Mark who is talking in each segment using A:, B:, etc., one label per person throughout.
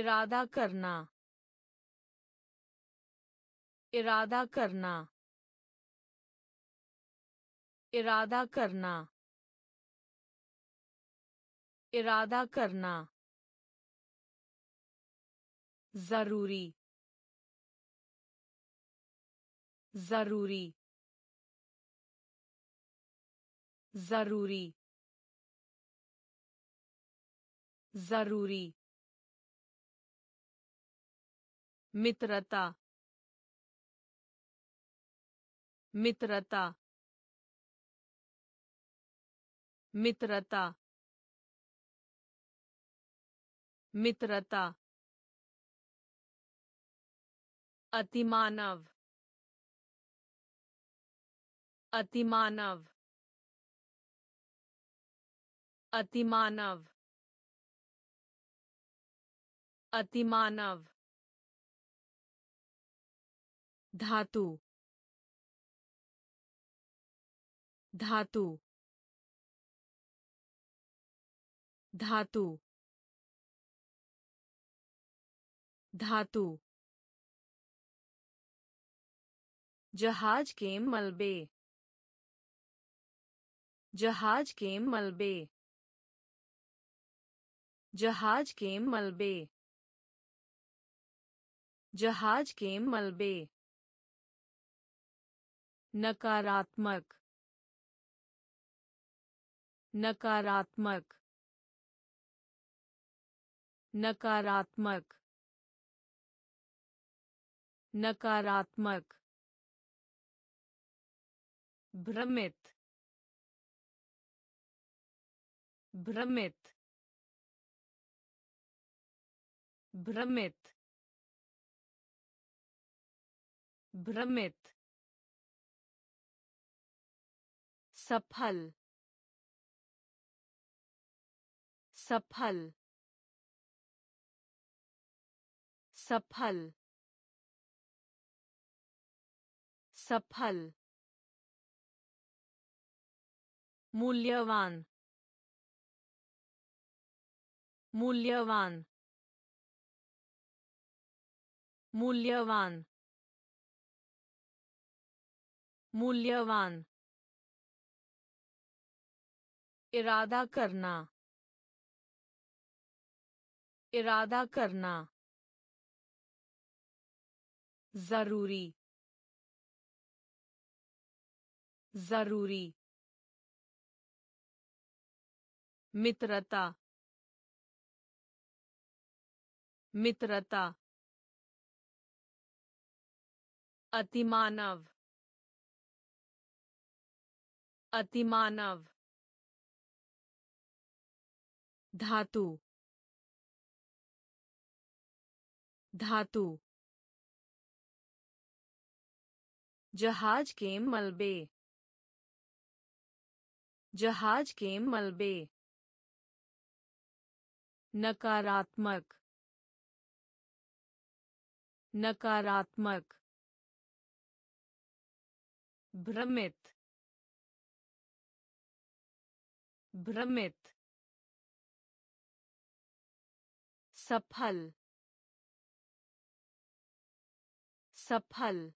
A: इरादा करना। इरादा करना। इरादा करना। इरादा करना। ज़रूरी। ज़रूरी। ज़रूरी। ज़रूरी। मित्रता मित्रता मित्रता मित्रता अतिमानव अतिमानव अतिमानव अतिमानव। धातु धातु धातु धातु। जहाज़ के मलबे, जहाज़ के मलबे, जहाज़ के मलबे, जहाज़ के मलबे। नकारात्मक नकारात्मक नकारात्मक नकारात्मक भ्रमित भ्रमित भ्रमित भ्रमित सफल सफल सफल सफल मूल्यवान मूल्यवान मूल्यवान मूल्यवान। इरादा करना। इरादा करना। ज़रूरी। ज़रूरी। मित्रता। मित्रता। अतिमानव। अतिमानव। धातु धातु जहाज़ के मलबे जहाज़ के मलबे नकारात्मक नकारात्मक भ्रमित भ्रमित सफल सफल,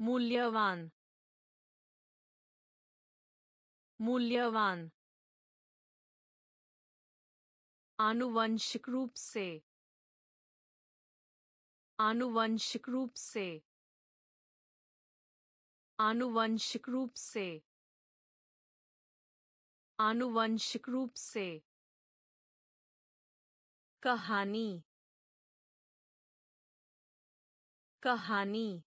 A: मूल्यवान मूल्यवान, आनुवंशिक रूप से, आनुवंशिक रूप से, आनुवंशिक रूप से, आनुवंशिक रूप से। कहानी। कहानी।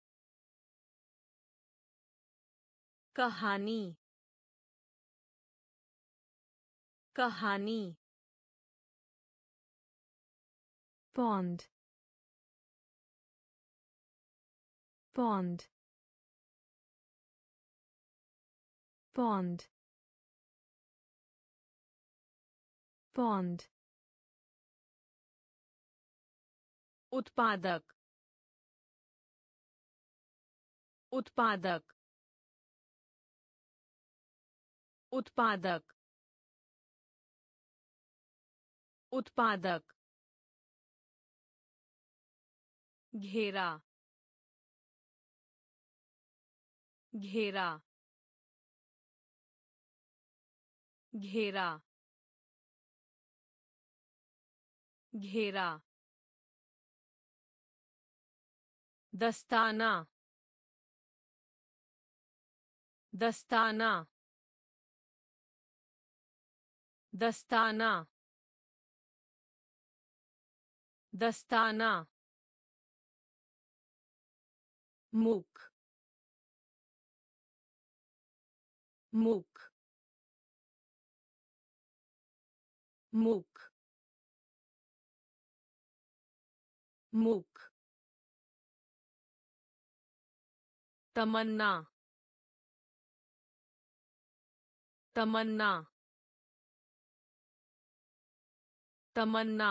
A: कहानी। कहानी। पौंड पौंड पौंड पौंड उत्पादक उत्पादक उत्पादक उत्पादक घेरा घेरा घेरा घेरा दस्ताना। दस्ताना। दस्ताना। दस्ताना। मुख। मुख। मुख। मुख। तमन्ना। तमन्ना। तमन्ना।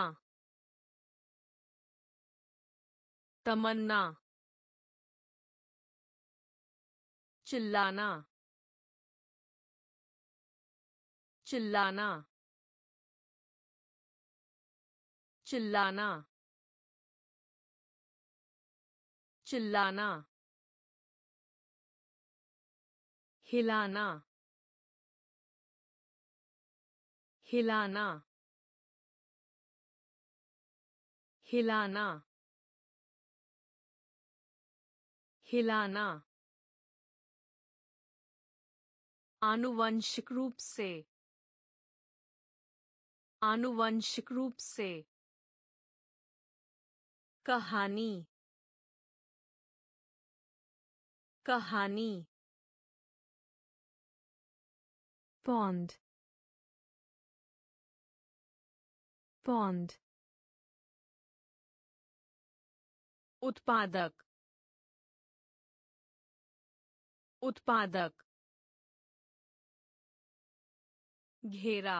A: तमन्ना। चिल्लाना। चिल्लाना। चिल्लाना। चिल्लाना। हिलाना हिलाना हिलाना हिलाना। आनुवंशिक रूप से आनुवंशिक रूप से। कहानी कहानी। Pond pond उत्पादक उत्पादक घेरा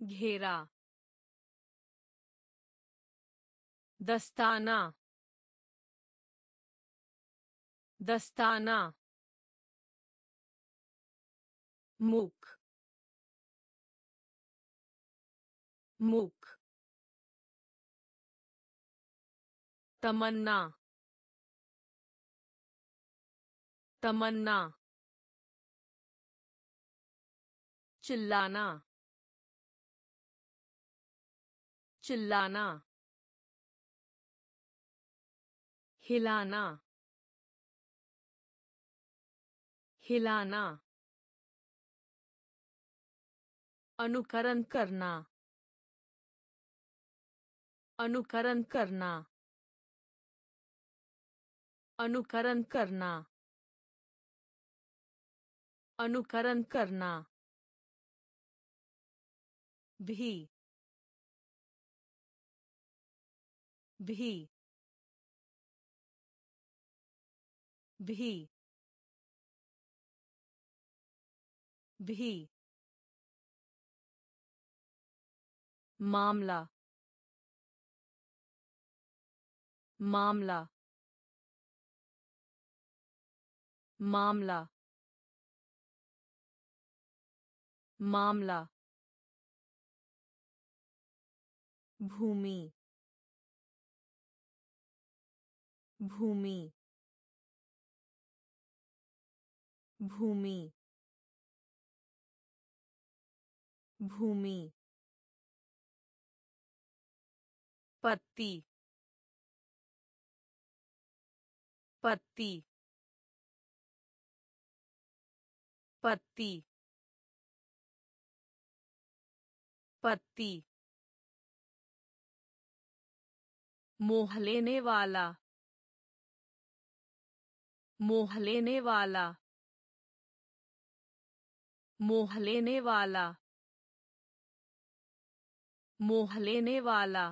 A: घेरा दस्ताना दस्ताना मुख मुख तमन्ना तमन्ना चिल्लाना चिल्लाना हिलाना हिलाना अनुकरण करना। अनुकरण करना। अनुकरण करना। अनुकरण करना। भी। भी। भी। भी। मामला मामला मामला मामला भूमि भूमि भूमि भूमि। पत्ती। पत्ती। पत्ती। पत्ती। मोह लेने वाला। मोह लेने वाला। मोह लेने वाला। मोह लेने वाला।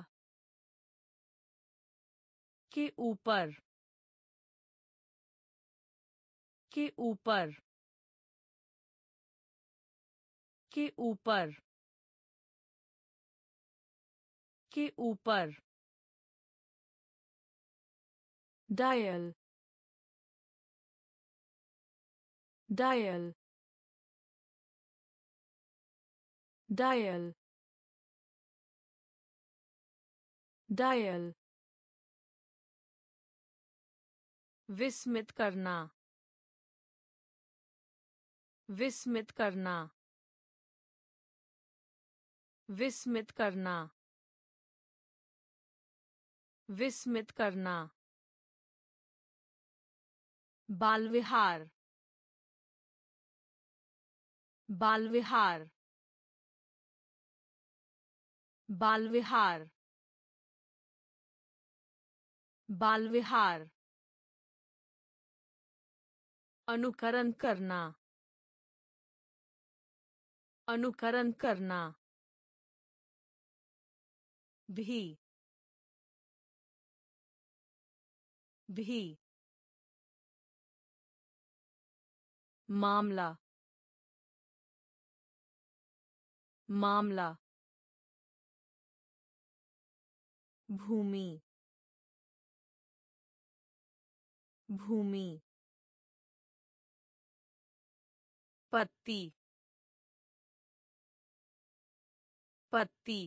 A: के ऊपर के ऊपर के ऊपर के ऊपर। डायल डायल डायल डायल विस्मित करना। विस्मित करना। विस्मित करना। विस्मित करना। बाल विहार बाल विहार बाल विहार बाल विहार अनुकरण करना। अनुकरण करना। भी। भी। मामला। मामला। भूमि। भूमि। पत्ती। पत्ती।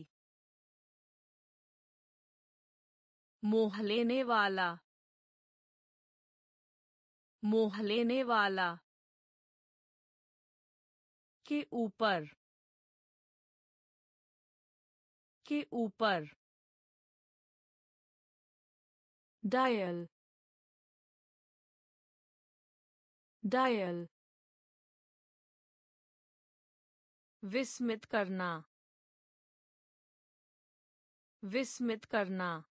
A: मोह लेने वाला। मोह लेने वाला। के ऊपर। के ऊपर। डायल। डायल। विस्मित करना। विस्मित करना।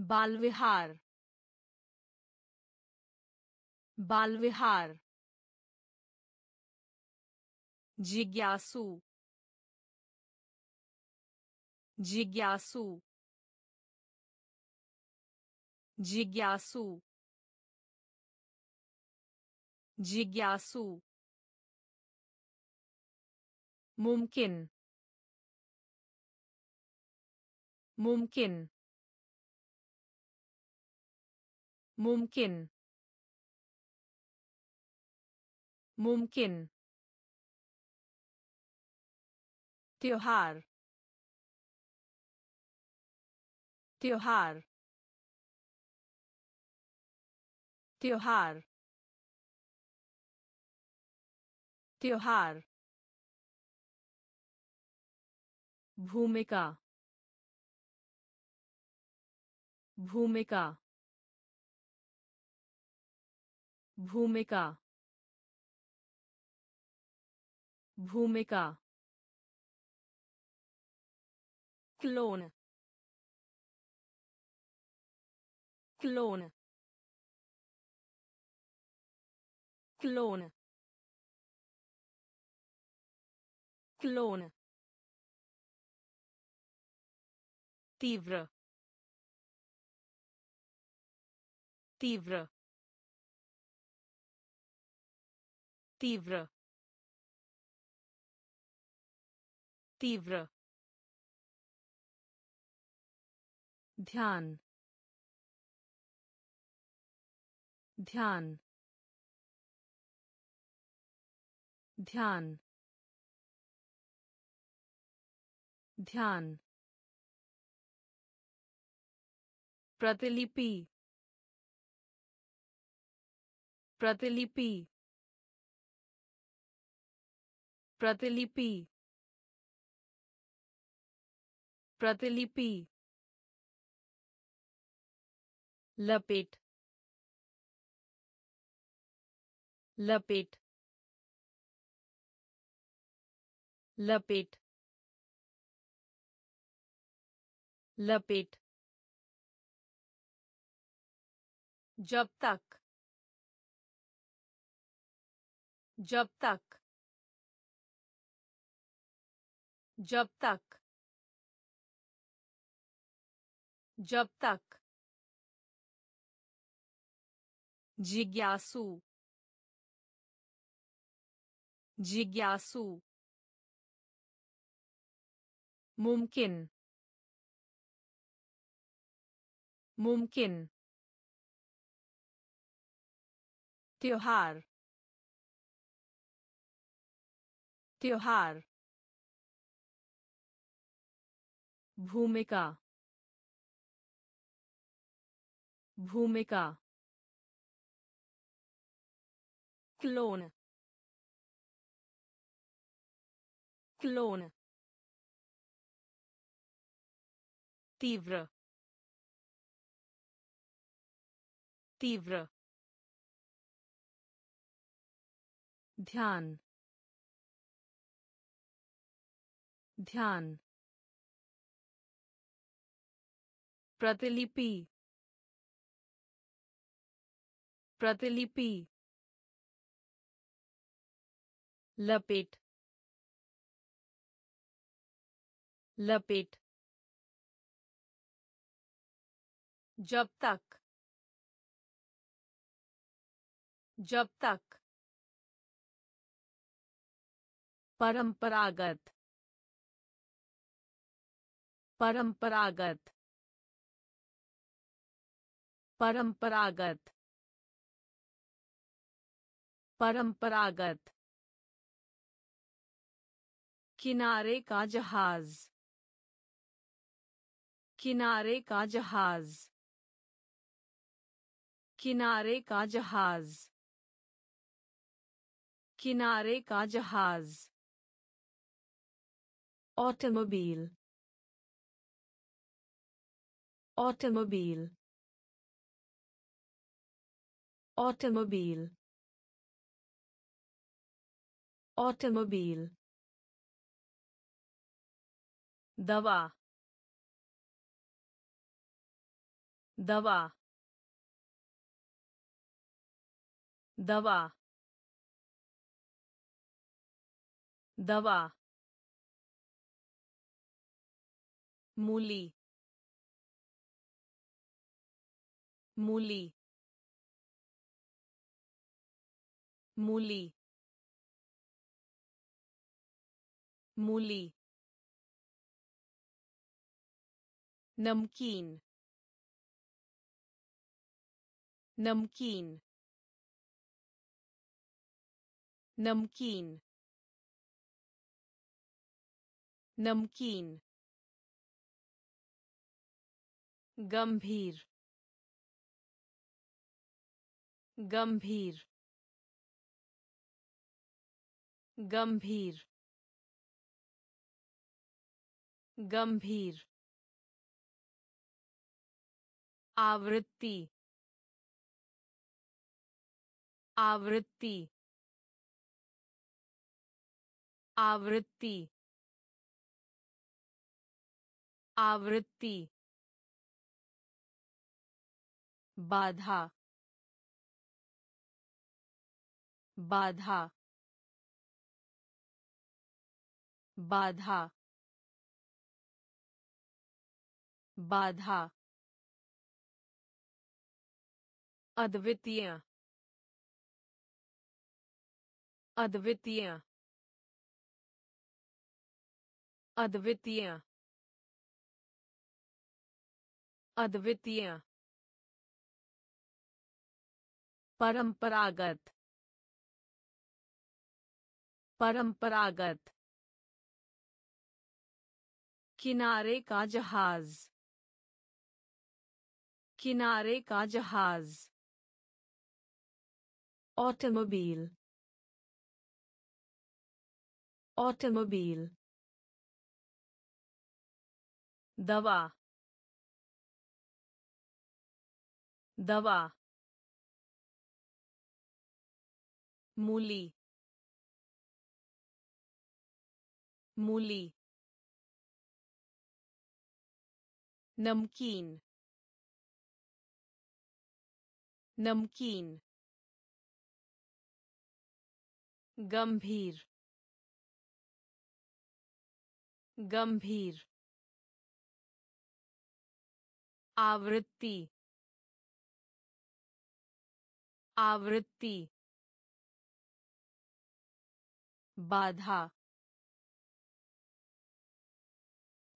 A: बाल विहार बाल विहार जिज्ञासु। जिज्ञासु। जिज्ञासु। जिज्ञासु। मुमकिन। मुमकिन। मुमकिन। मुमकिन। त्योहार। त्योहार। त्योहार। त्योहार। भूमिका भूमिका भूमिका भूमिका क्लोन क्लोन क्लोन क्लोन। तीव्र तीव्र तीव्र तीव्र। ध्यान ध्यान। ध्यान ध्यान। प्रतिलिपि। प्रतिलिपि। प्रतिलिपि। प्रतिलिपि। लपेट। लपेट। लपेट। लपेट। जब तक। जब तक। जब तक। जब तक। जिज्ञासु। जिज्ञासु। मुमकिन। मुमकिन। त्योहार। त्योहार। भूमिका। भूमिका। क्लोन। क्लोन। तीव्र। तीव्र। ध्यान ध्यान प्रतिलिपि प्रतिलिपि लपेट लपेट जब तक जब तक परंपरागत परंपरागत परंपरागत परंपरागत। किनारे का जहाज़, किनारे का जहाज़, किनारे का जहाज़, किनारे का जहाज़। ऑटोमोबाइल ऑटोमोबाइल ऑटोमोबाइल ऑटोमोबाइल दवा दवा दवा दवा मूली मूली मूली मूली नमकीन नमकीन नमकीन नमकीन गंभीर। गंभीर। गंभीर। गंभीर। आवृत्ति। आवृत्ति। आवृत्ति। आवृत्ति। बाधा बाधा बाधा बाधा। अद्वितीय अद्वितीय अद्वितीय अद्वितीय। परंपरागत परंपरागत किनारे का जहाज़ किनारे का जहाज़ ऑटोमोबाइल ऑटोमोबाइल दवा दवा मूली मूली नमकीन नमकीन गंभीर गंभीर आवृत्ति आवृत्ति बाधा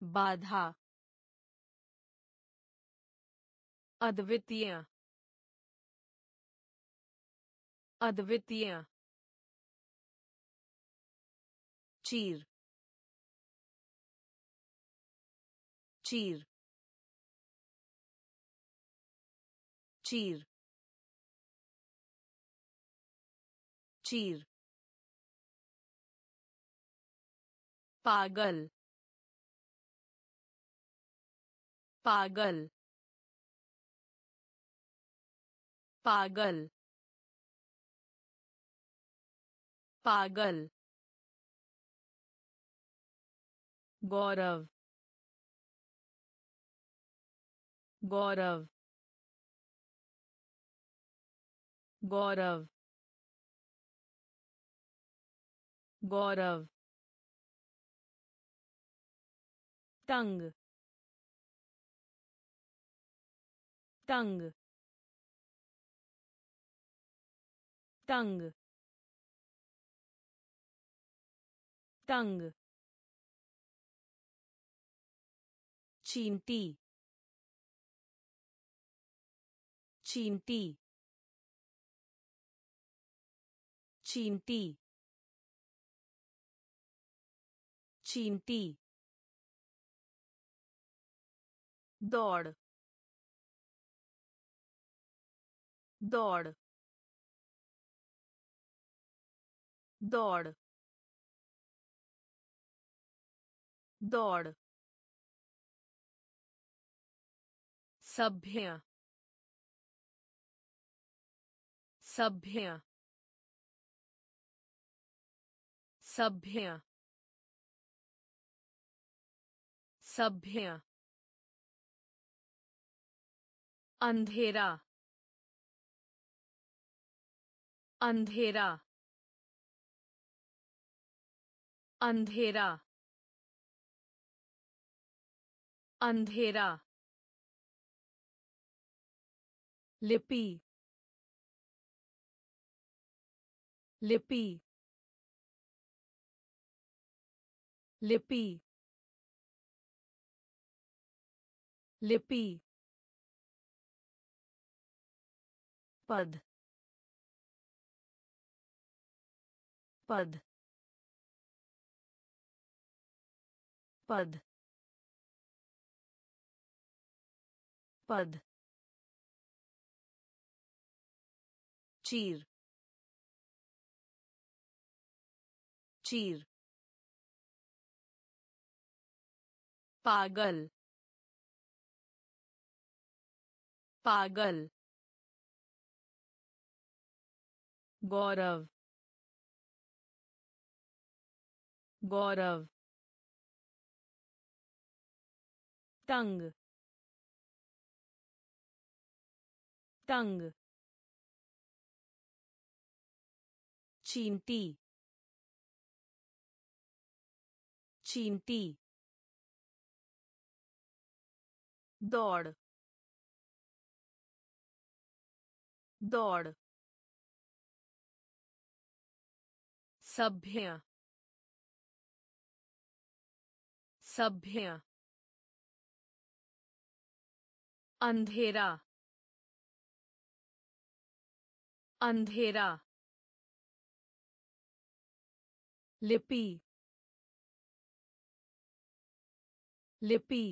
A: बाधा अद्वितीय अद्वितीय चीर चीर चीर चीर पागल। पागल। पागल। पागल। गौरव। गौरव। गौरव। गौरव। तंग तंग तंग तंग। चींटी चींटी। चींटी चींटी। दौड़ दौड़ दौड़ दौड़ सभ्य सभ्य सभ्य सभ्य अंधेरा अंधेरा अंधेरा अंधेरा लिपि लिपि लिपि लिपि पद पद पद पद चीर चीर पागल पागल गौरव गौरव तंग तंग चींटी चींटी दौड़ दौड़ सभ्य सभ्य अंधेरा अंधेरा लिपि लिपि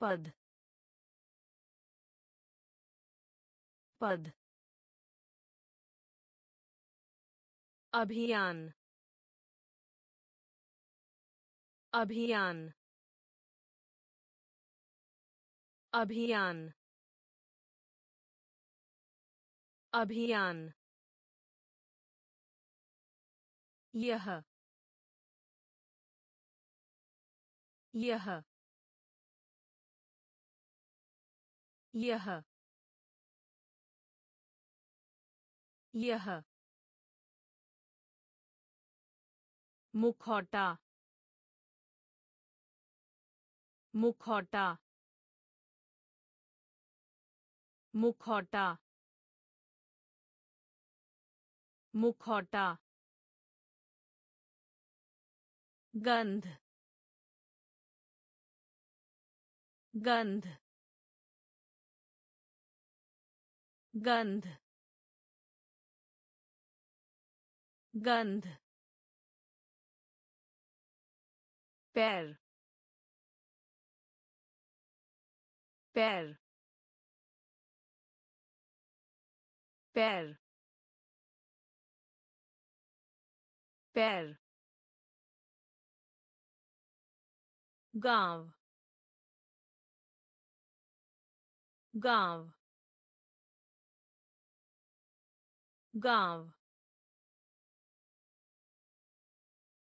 A: पद पद अभियान अभियान अभियान अभियान। यह यह यह। यह। मुखौटा मुखौटा मुखौटा मुखौटा गंध गंध गंध गंध पैर पैर पैर पैर गांव गांव गांव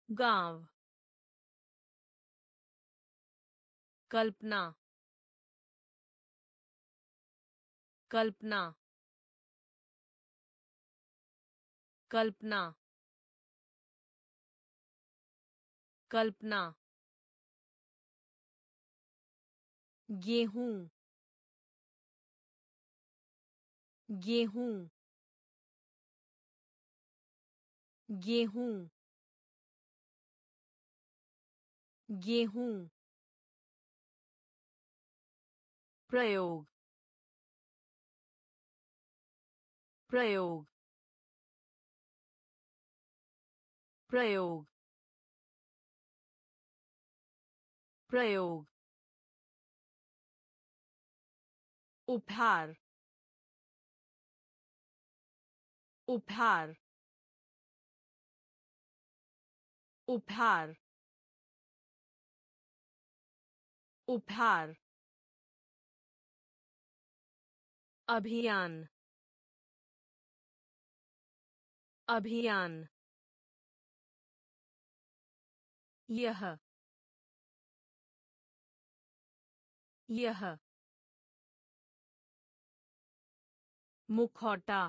A: गांव कल्पना। कल्पना। कल्पना। कल्पना। गेहूँ। गेहूँ। गेहूँ। गेहूँ। प्रयोग। प्रयोग। प्रयोग। प्रयोग। उपहार। उपहार। उपहार। उपहार। अभियान अभियान यह यह मुखौटा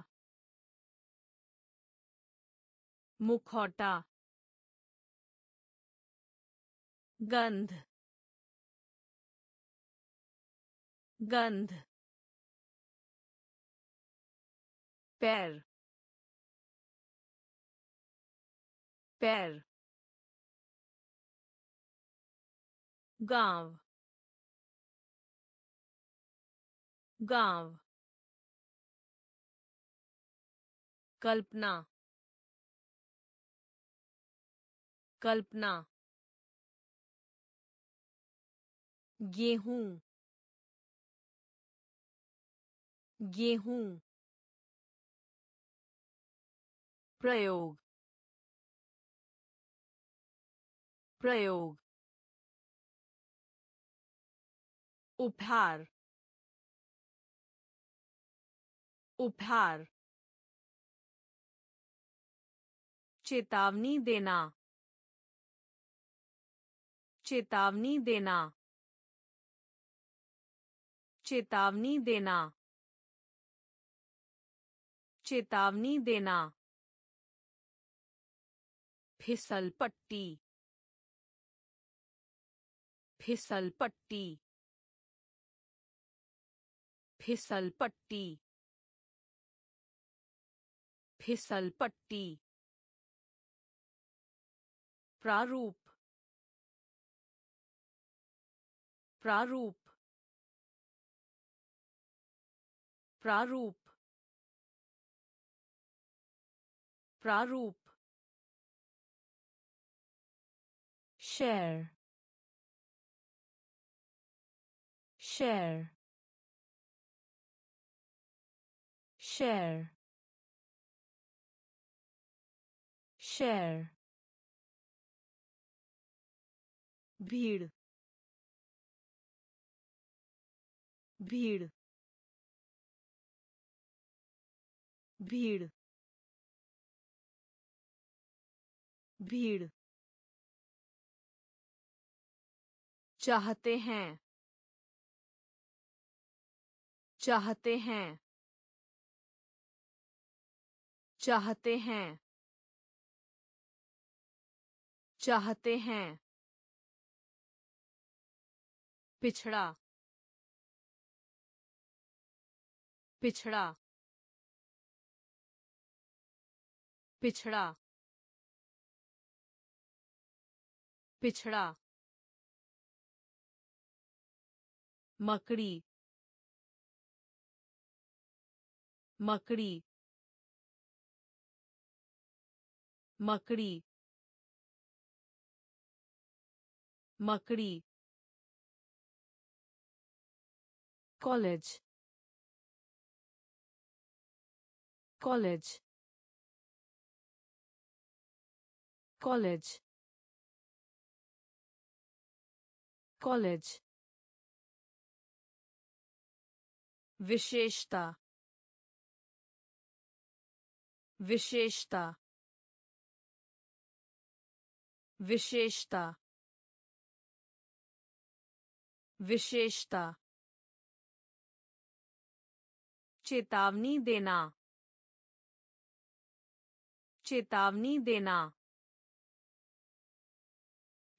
A: मुखौटा गंध गंध पैर पैर गाँव गाँव कल्पना कल्पना गेहूँ गेहूँ प्रयोग। प्रयोग। उपहार। उपहार। चेतावनी देना। चेतावनी देना। चेतावनी देना। चेतावनी देना। फिसल पट्टी। फिसल पट्टी। फिसल पट्टी। फिसल पट्टी। प्रारूप। प्रारूप। प्रारूप। प्रारूप। share share share share भीड़ भीड़ भीड़ भीड़ चाहते हैं। चाहते हैं। चाहते हैं। चाहते हैं। पिछड़ा। पिछड़ा। पिछड़ा। पिछड़ा। मकड़ी मकड़ी मकड़ी मकड़ी कॉलेज कॉलेज कॉलेज कॉलेज विशेषता विशेषता विशेषता विशेषता चेतावनी देना चेतावनी देना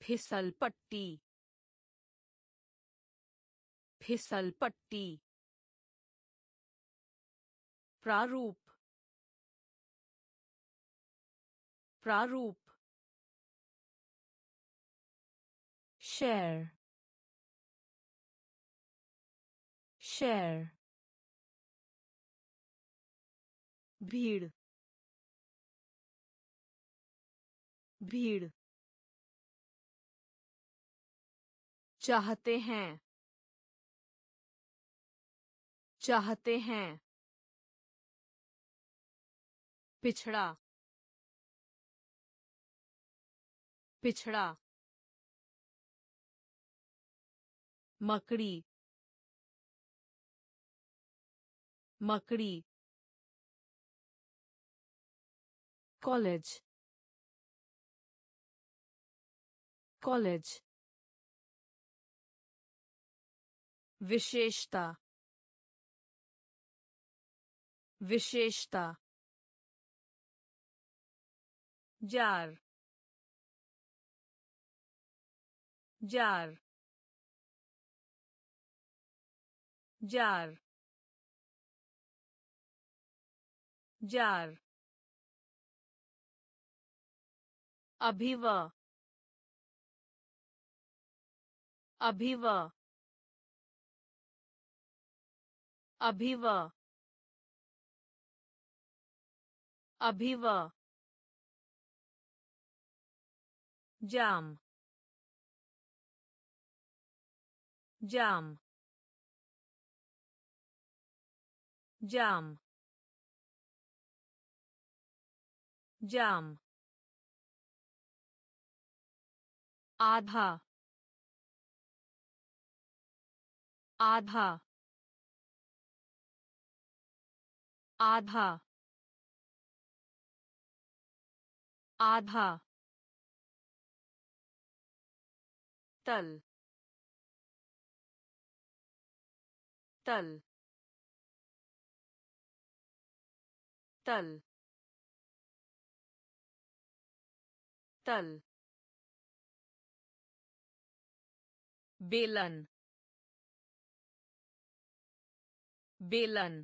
A: फिसल पट्टी फिसल पट्टी प्रारूप प्रारूप शेयर शेयर भीड़ भीड़ चाहते हैं चाहते हैं पिछड़ा। पिछड़ा। मकड़ी। मकड़ी। कॉलेज। कॉलेज। विशेषता। विशेषता। जार जार जार जार अभिव अभिव अभिव अभिव। जाम जाम जाम जाम। आधा आधा। आधा आधा। तल तल तल तल बेलन बेलन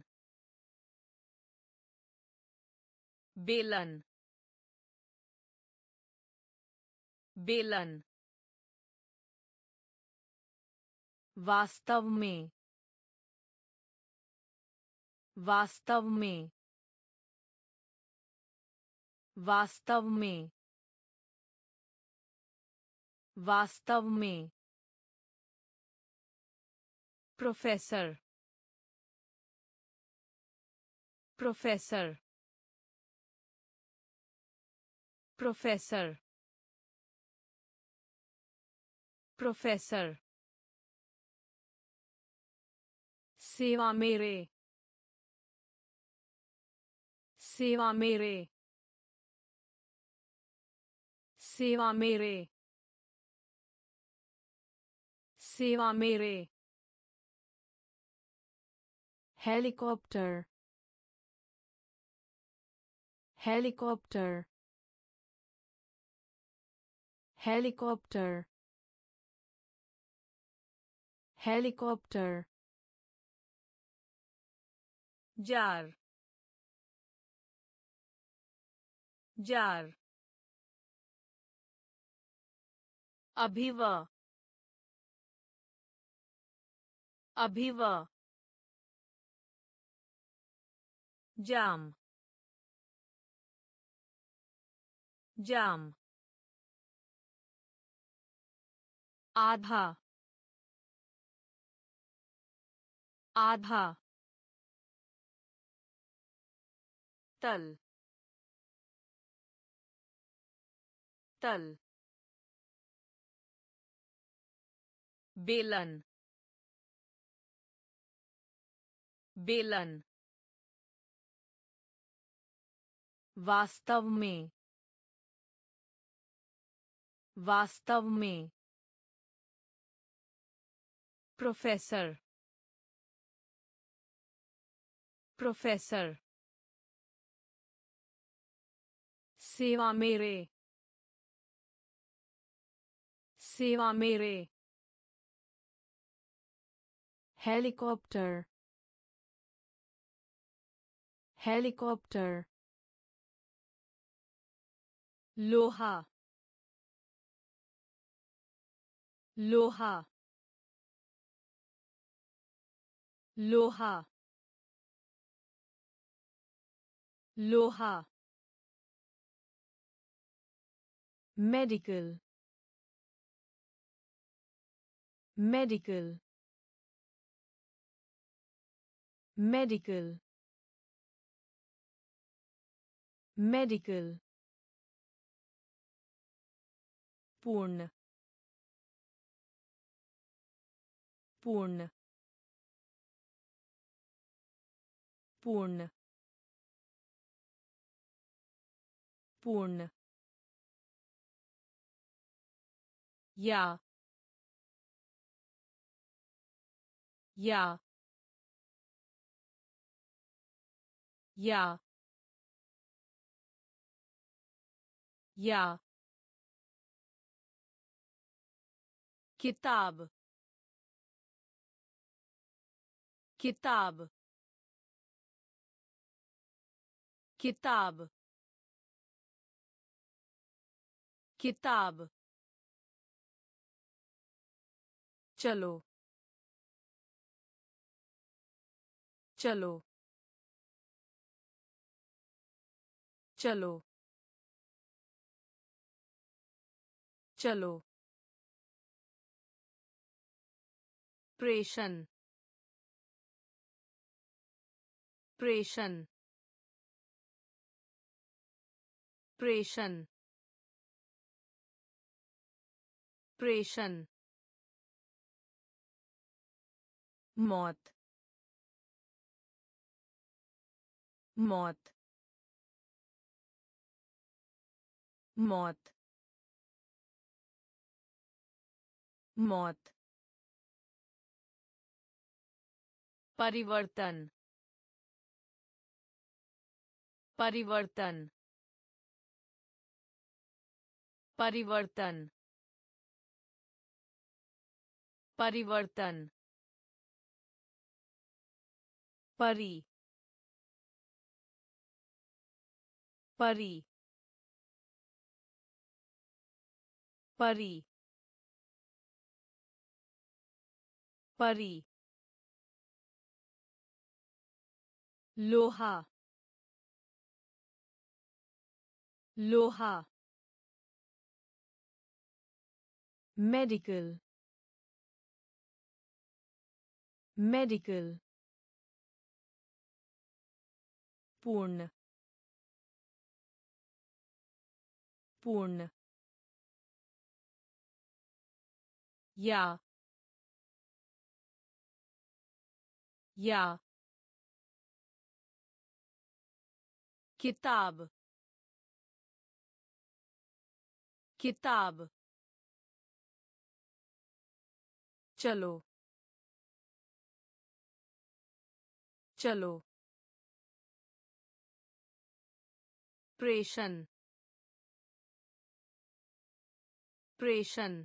A: बेलन बेलन वास्तव में वास्तव में वास्तव में वास्तव में। प्रोफेसर प्रोफेसर प्रोफेसर प्रोफेसर सेवा मेरे। सेवा मेरे। सेवा मेरे। सेवा मेरे। Helicopter. Helicopter. Helicopter. Helicopter. Jar jar अभिव अभिव जाम जाम आधा आधा तल तल बेलन बेलन वास्तव में वास्तव में प्रोफेसर प्रोफेसर सेवा मेरे। सेवा मेरे। हेलीकॉप्टर। हेलीकॉप्टर। लोहा। लोहा। लोहा। लोहा। medical medical medical medical पूर्ण पूर्ण पूर्ण पूर्ण या या या या किताब किताब किताब किताब चलो। चलो। चलो। चलो। प्रेषण। प्रेषण। प्रेषण। प्रेषण। मौत मौत मौत मौत परिवर्तन परिवर्तन परिवर्तन परिवर्तन परी। परी। परी। परी। लोहा। लोहा। मेडिकल। मेडिकल। पूर्ण पूर्ण या या किताब किताब चलो चलो प्रेषण प्रेषण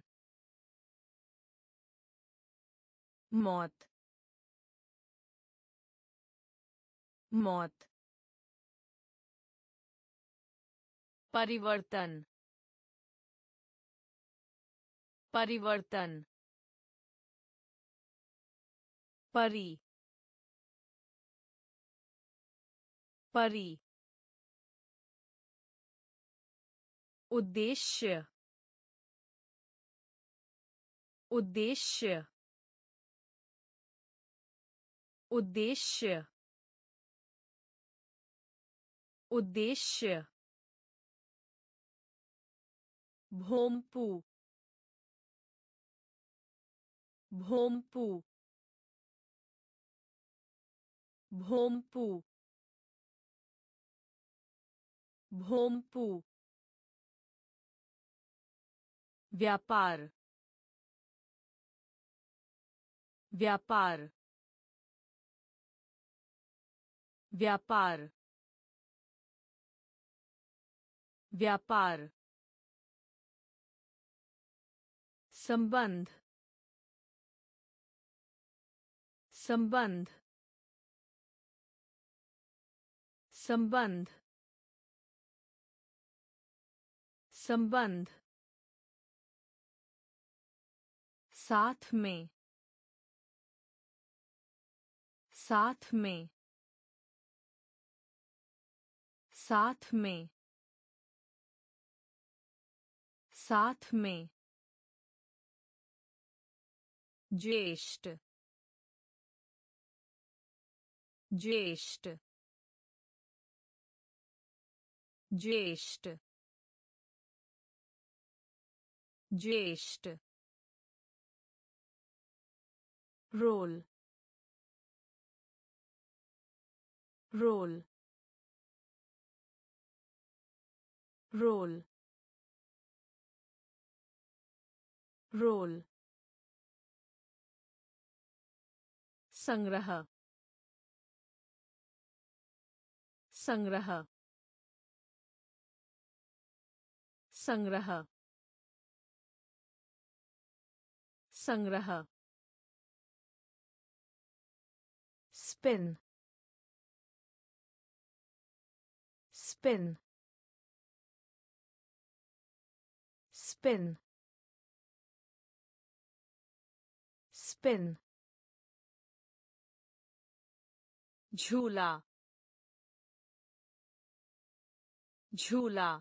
A: मौत मौत परिवर्तन परिवर्तन परी परी उद्देश्य उद्देश्य उद्देश्य उद्देश्य भोमपू भोमपू भोमपू भोमपू व्यापार व्यापार व्यापार व्यापार संबंध संबंध संबंध संबंध साथ में साथ में साथ में साथ में। ज्येष्ठ ज्येष्ठ ज्येष्ठ। ज्येष्ठ। रोल रोल रोल रोल संग्रह संग्रह संग्रह संग्रह स्पिन स्पिन स्पिन स्पिन झूला झूला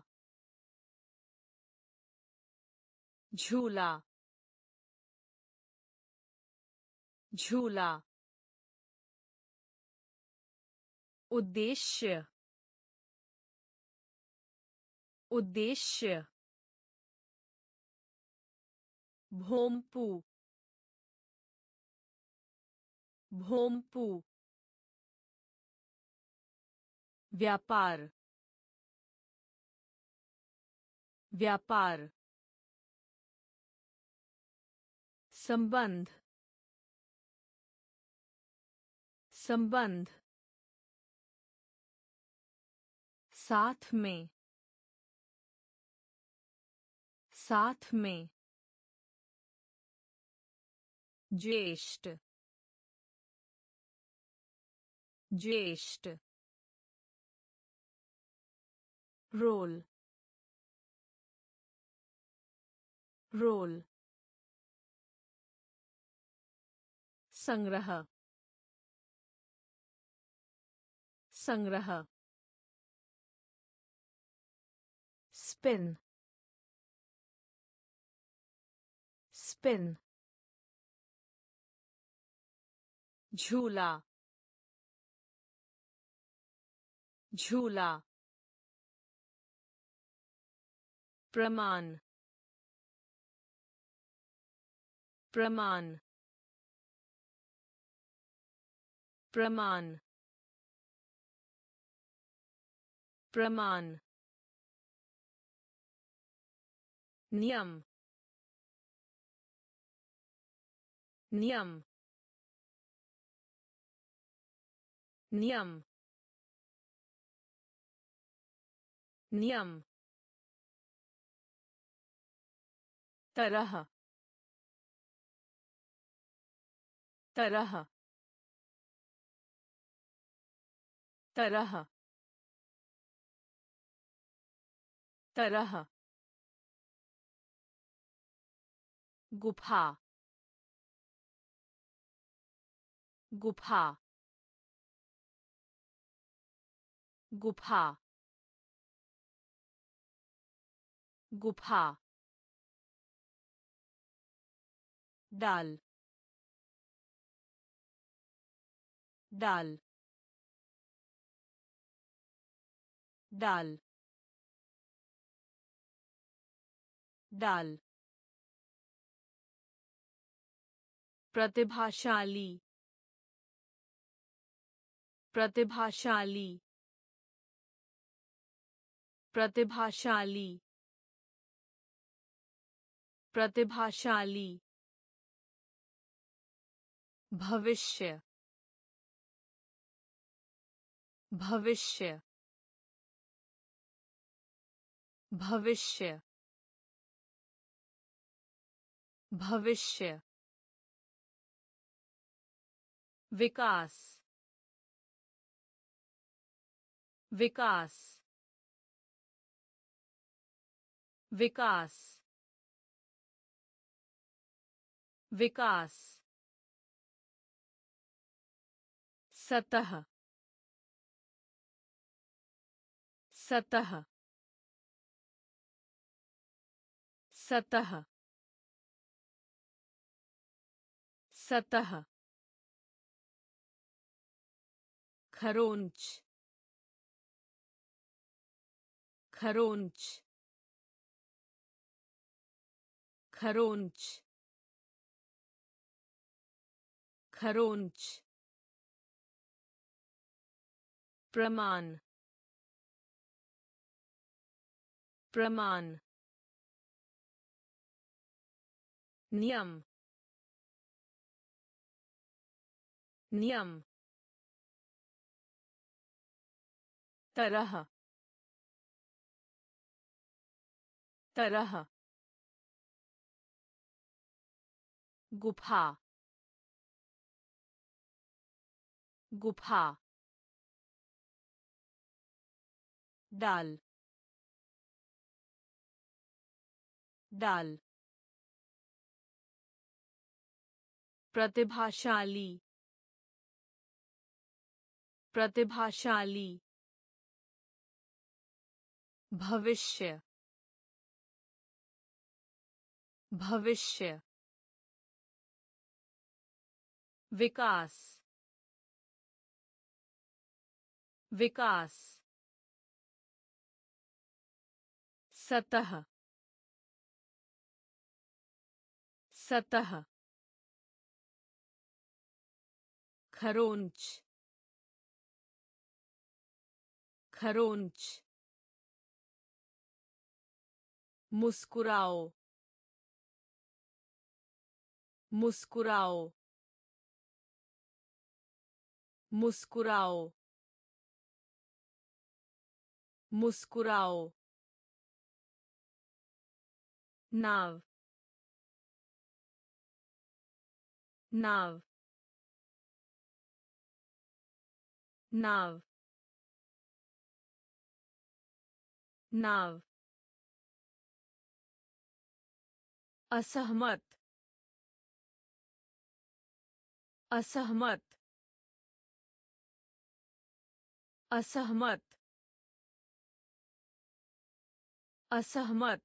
A: झूला झूला उद्देश्य उद्देश्य भोमपू भोमपू व्यापार व्यापार संबंध संबंध साथ में साथ में ज्येष्ठ ज्येष्ठ रोल रोल संग्रह संग्रह स्पिन स्पिन झूला झूला प्रमाण प्रमाण प्रमाण प्रमाण नियम नियम नियम नियम तरह तरह तरह तरह गुफा। गुफा। गुफा। गुफा। डाल। डाल। डाल। डाल। प्रतिभाशाली। प्रतिभाशाली। प्रतिभाशाली। प्रतिभाशाली। भविष्य। भविष्य। भविष्य। भविष्य। विकास विकास विकास विकास सतह सतह सतह सतह खरोंच खरोंच खरोंच खरोंच। प्रमाण प्रमाण। नियम नियम। तरह। तरह। गुफा। गुफा। डाल। डाल। प्रतिभाशाली। प्रतिभाशाली। भविष्य भविष्य विकास विकास सतह सतह खरोंच खरोंच मुस्कुराओ मुस्कुराओ मुस्कुराओ मुस्कुराओ नाव नाव नाव नाव असहमत असहमत असहमत असहमत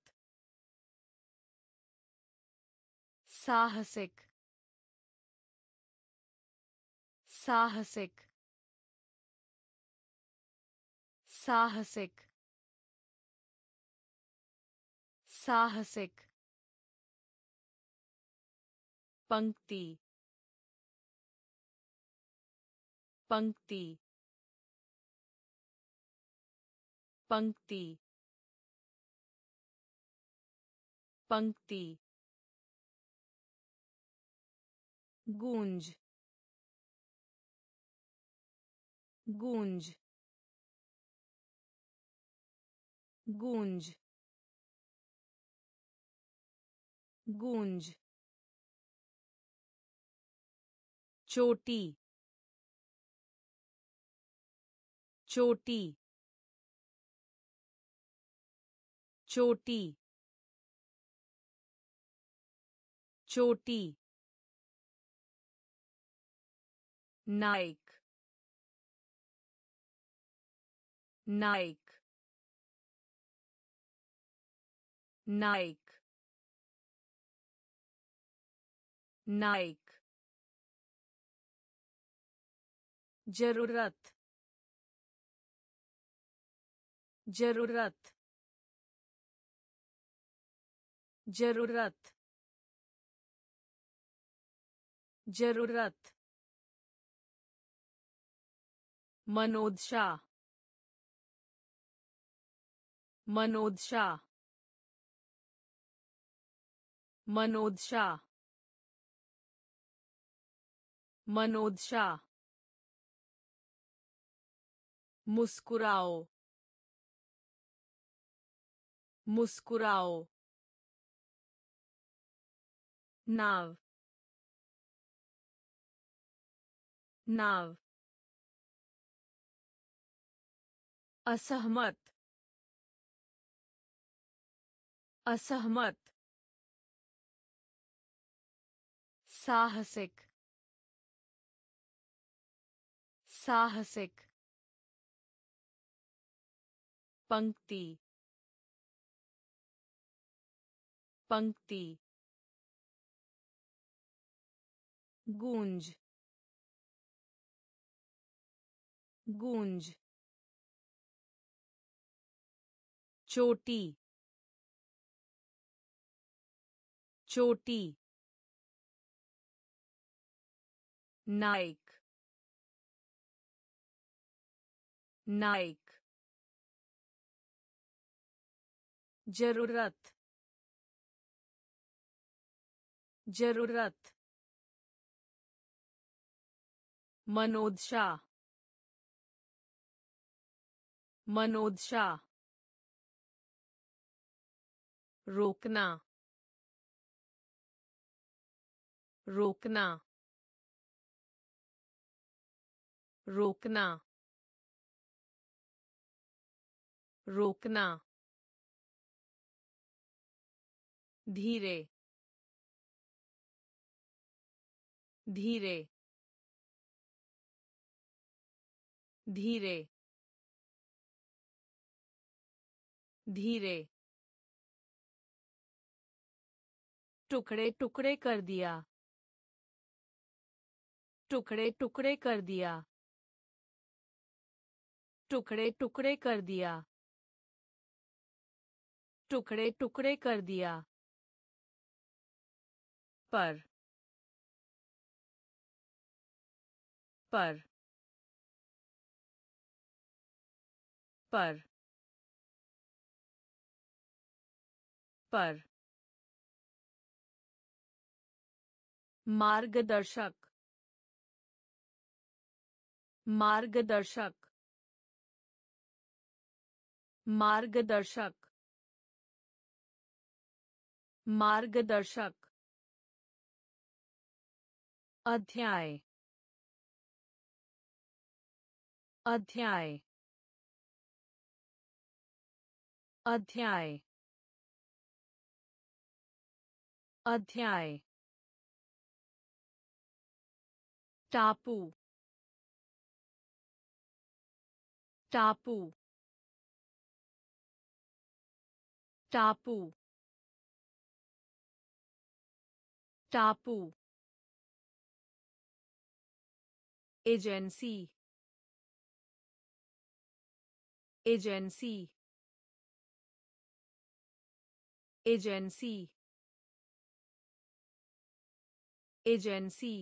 A: साहसिक साहसिक साहसिक साहसिक। पंक्ति। पंक्ति। पंक्ति। पंक्ति। गूंज। गूंज। गूंज। गूंज। चोटी चोटी चोटी चोटी नाइक नाइक नाइक नाइक ज़रूरत ज़रूरत ज़रूरत ज़रूरत। मनोदशा मनोदशा। मनोदशा मनोदशा। मुस्कुराओ। मुस्कुराओ। नाव। नाव। असहमत। असहमत। साहसिक। साहसिक। पंक्ति। पंक्ति। गूंज। गूंज। चोटी। चोटी। नाइक नाइक ज़रूरत ज़रूरत मनोदशा मनोदशा रोकना रोकना रोकना रोकना। धीरे धीरे धीरे धीरे। टुकड़े टुकड़े कर दिया। टुकड़े टुकड़े कर दिया। टुकड़े टुकड़े कर दिया। टुकड़े टुकड़े कर दिया। पर पर पर पर। मार्गदर्शक मार्गदर्शक मार्गदर्शक मार्गदर्शक। अध्याय अध्याय अध्याय अध्याय टापू टापू टापू टापू एजेंसी एजेंसी एजेंसी एजेंसी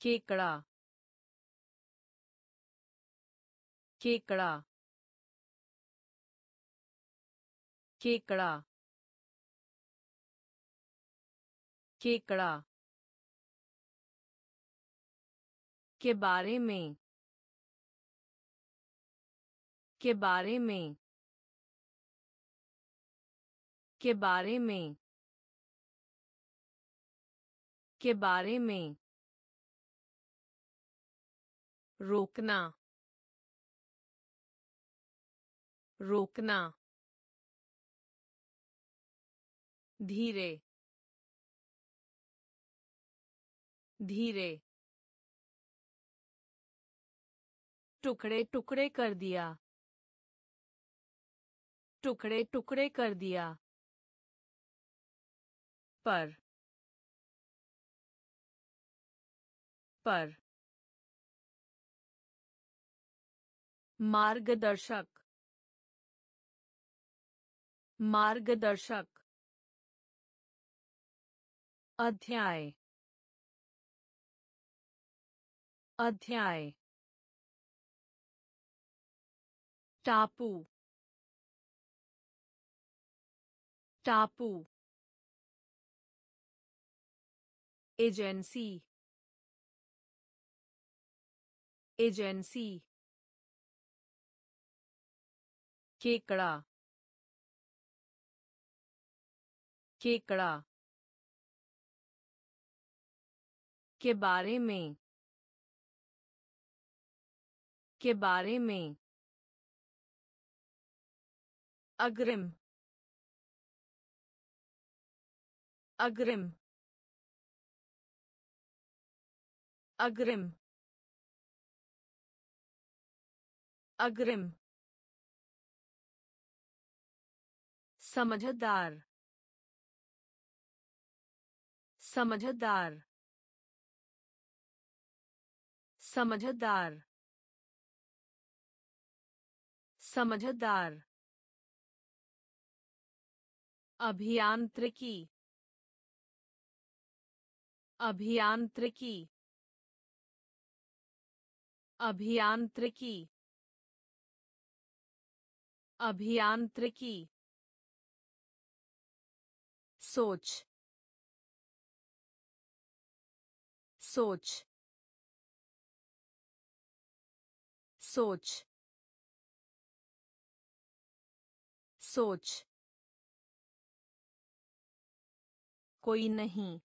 A: केकड़ा केकड़ा केकड़ा केकड़ा के बारे में, के बारे में, के बारे में, के बारे में। रोकना रोकना। धीरे धीरे। टुकड़े टुकड़े कर दिया। टुकड़े टुकड़े कर दिया। पर। पर। मार्गदर्शक। मार्गदर्शक। अध्याय। अध्याय। टापू टापू एजेंसी एजेंसी केकड़ा केकड़ा के बारे में के बारे में अग्रिम अग्रिम अग्रिम अग्रिम। समझदार समझदार समझदार समझदार। अभियांत्रिकी अभियांत्रिकी अभियांत्रिकी अभियांत्रिकी सोच सोच सोच सोच। कोई नहीं।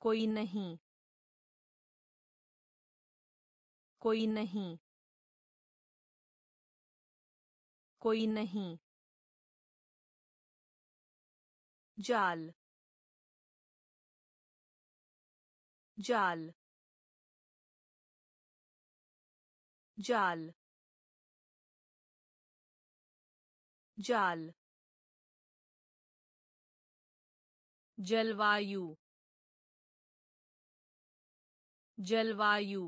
A: कोई नहीं। कोई नहीं। कोई नहीं। जाल। जाल। जाल। जाल। जलवायु। जलवायु।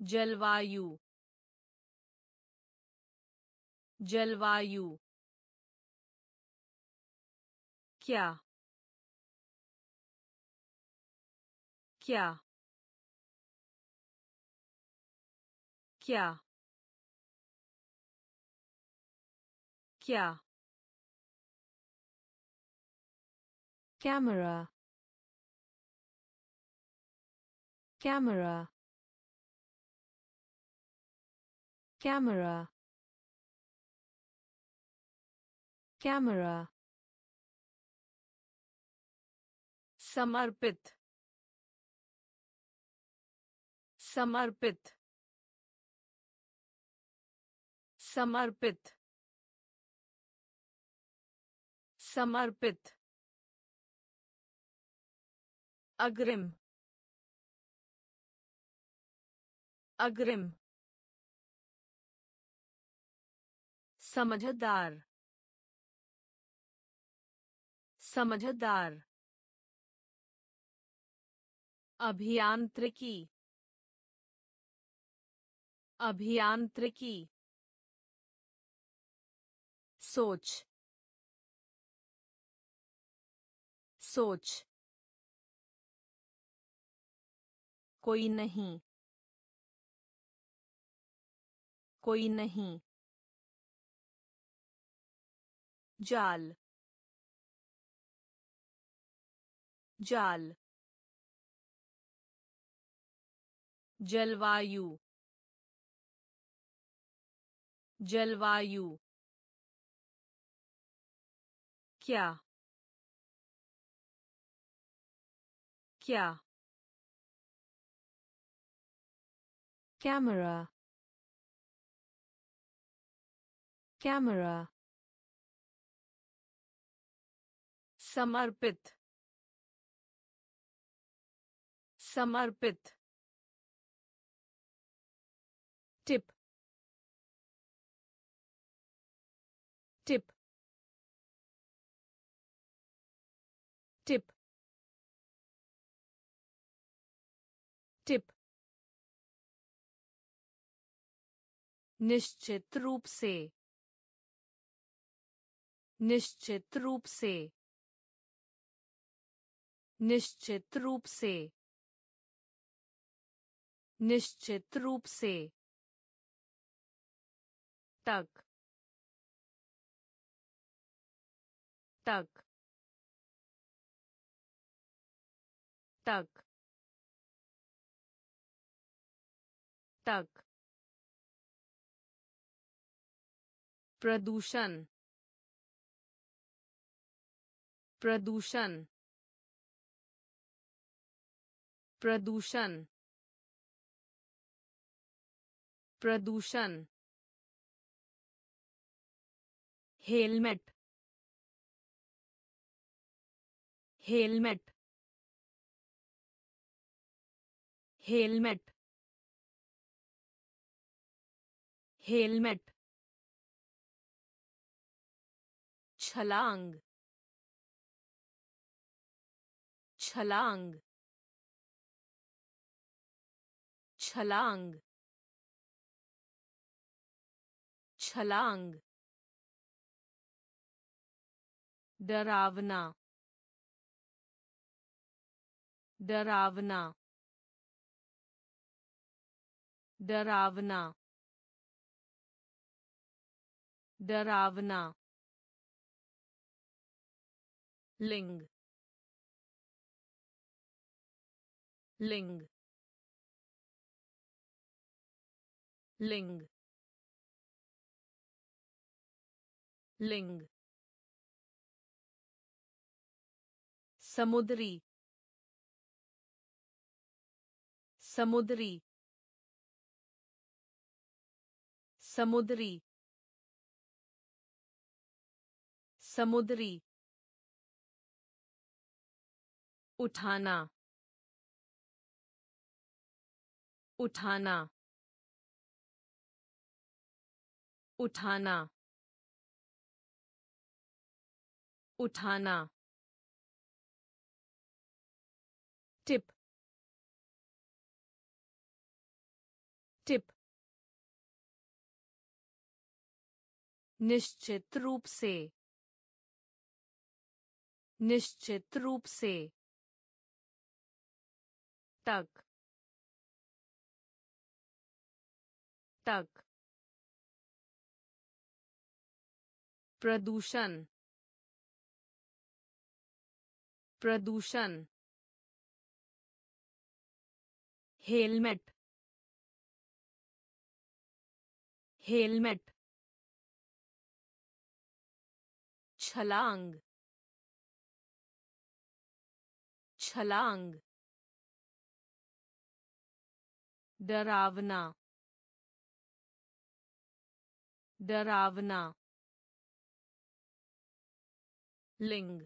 A: जलवायु। जलवायु। क्या? क्या? क्या? क्या? camera camera camera camera समर्पित समर्पित समर्पित समर्पित अग्रिम अग्रिम समझदार समझदार अभियांत्रिकी अभियांत्रिकी सोच सोच कोई नहीं। कोई नहीं। जाल। जाल। जलवायु। जलवायु। क्या? क्या? कैमरा कैमरा समर्पित समर्पित tip tip निश्चित रूप से। निश्चित रूप से। निश्चित रूप से। निश्चित रूप से। तक। तक। तक। तक। प्रदूषण। प्रदूषण। प्रदूषण। प्रदूषण। हेलमेट। हेलमेट। हेलमेट। हेलमेट। छलांग। छलांग। छलांग। छलांग। डरावना। डरावना। डरावना। डरावना। लिंग। लिंग। लिंग। लिंग। समुद्री। समुद्री। समुद्री। समुद्री। उठाना। उठाना। उठाना। उठाना। टिप। टिप। निश्चित रूप से। निश्चित रूप से। तक तक प्रदूषण प्रदूषण हेलमेट हेलमेट छलांग छलांग डरावना डरावना लिंग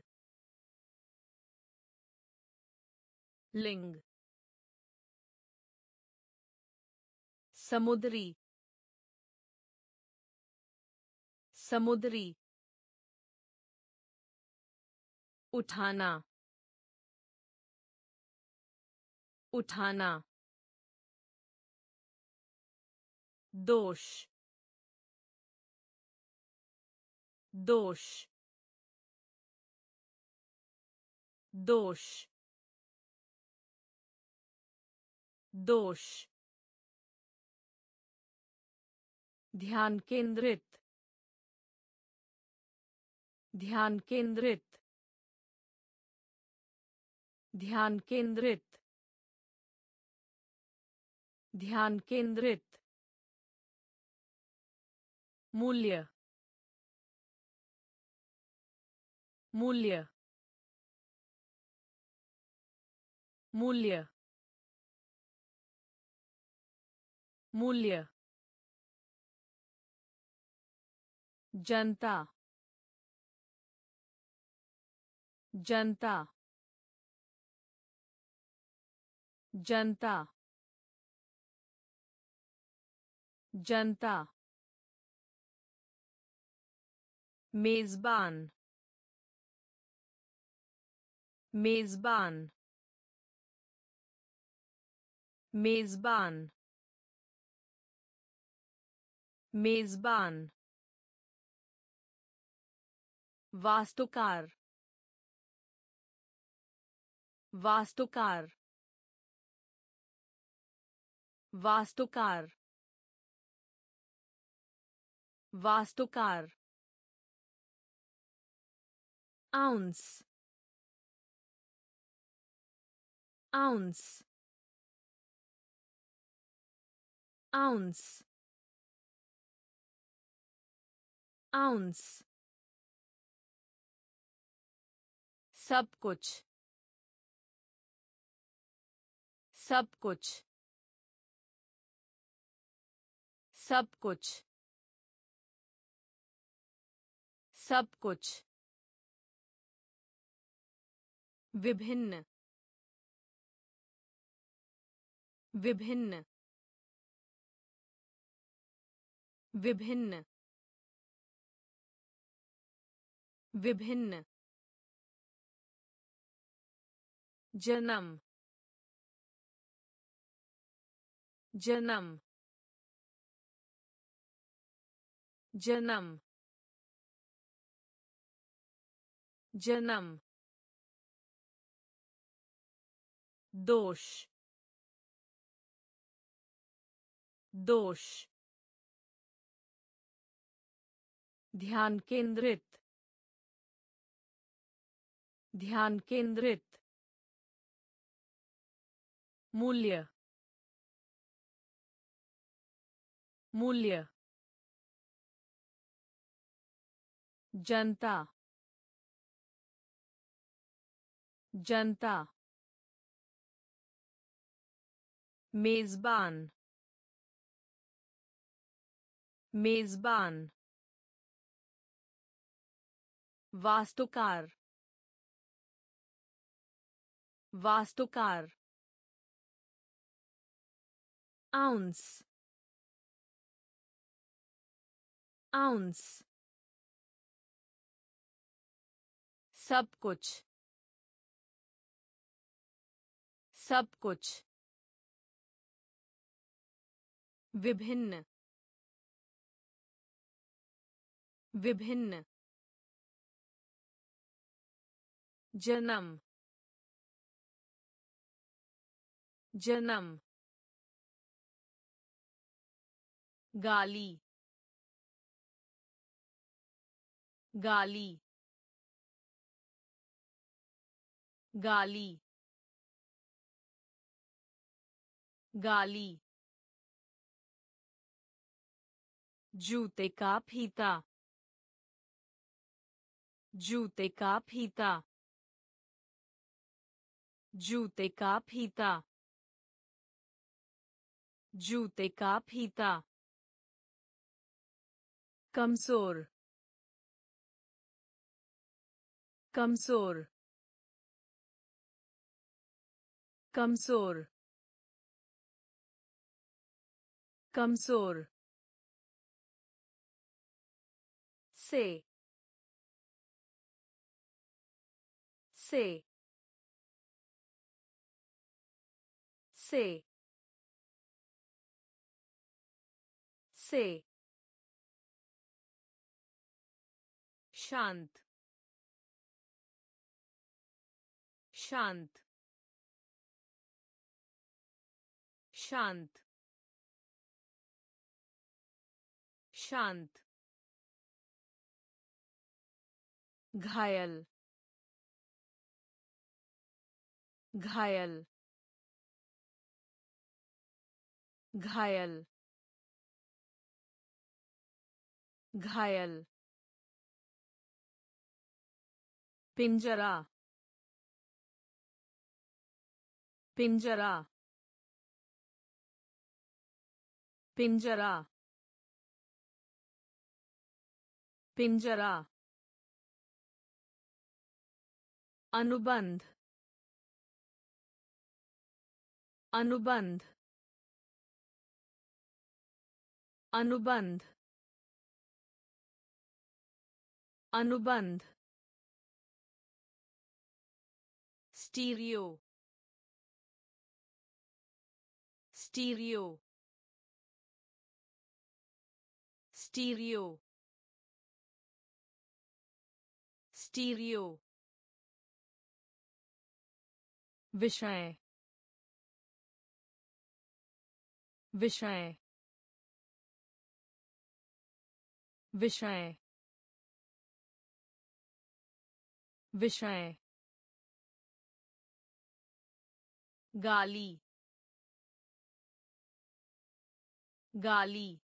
A: लिंग समुद्री समुद्री उठाना उठाना दोष दोष दोष दोष। ध्यान केंद्रित ध्यान केंद्रित ध्यान केंद्रित ध्यान केंद्रित। मूल्य मूल्य मूल्य मूल्य जनता जनता जनता जनता मेजबान मेजबान मेजबान मेजबान वास्तुकार वास्तुकार वास्तुकार वास्तुकार आउंस आउंस आउंस आउंस सब कुछ सब कुछ सब कुछ सब कुछ विभिन्न विभिन्न विभिन्न विभिन्न जन्म जन्म जन्म जन्म। दोष दोष। ध्यान केंद्रित ध्यान केंद्रित। मूल्य मूल्य। जनता जनता। मेजबान मेजबान वास्तुकार वास्तुकार आउंस आउंस सब कुछ सब कुछ विभिन्न विभिन्न जन्म जन्म गाली गाली गाली गाली। जूते का फीता। जूते का फीता। जूते का फीता। जूते का फीता। कमज़ोर। कमज़ोर। कमज़ोर। कमज़ोर। से। से। से। से। शांत। शांत। शांत। शांत। घायल। घायल। घायल। घायल। पिंजरा। पिंजरा। पिंजरा। पिंजरा। अनुबंध अनुबंध अनुबंध अनुबंध स्टीरियो स्टीरियो स्टीरियो स्टीरियो विषय विषय विषय विषय। गाली गाली।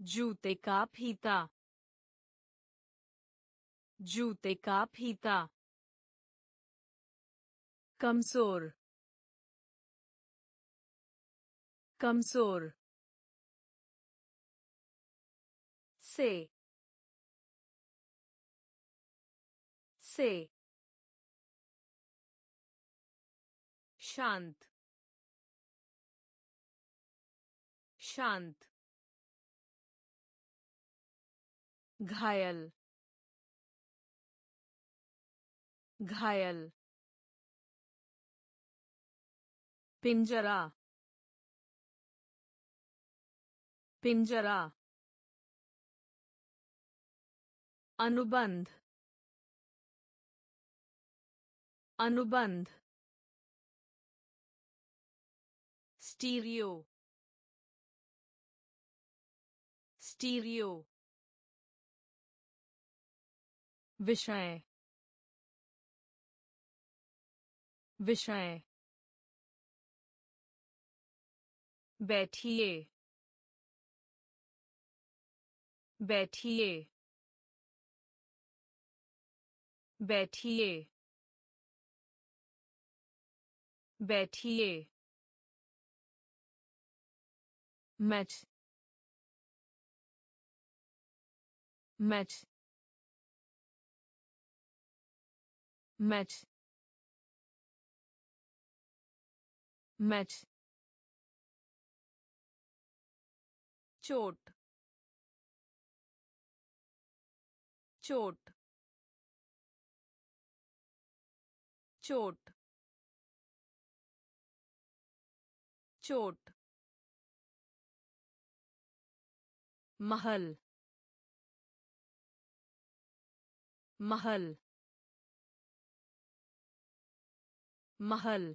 A: जूते का फीता जूते का फीता। कमज़ोर कमज़ोर से से शांत शांत घायल घायल पिंजरा। पिंजरा। अनुबंध। अनुबंध। स्टीरियो। स्टीरियो। विषय। विषय। बैठिए। बैठिए। बैठिए। बैठिए। मैच। मैच। मैच। मैच। चोट चोट चोट चोट महल महल महल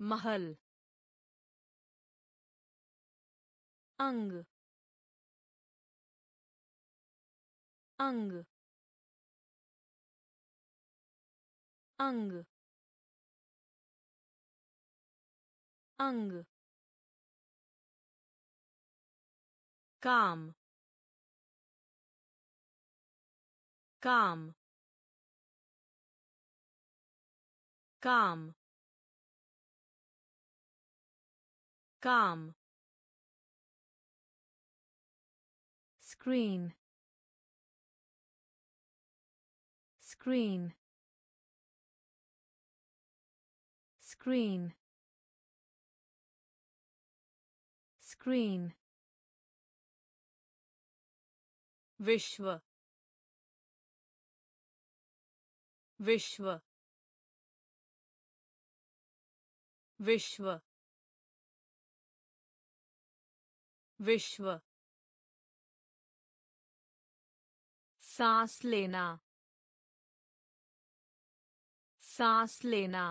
A: महल अंग अंग अंग अंग काम काम काम काम screen screen screen screen विश्व विश्व विश्व विश्व सांस लेना। सांस लेना।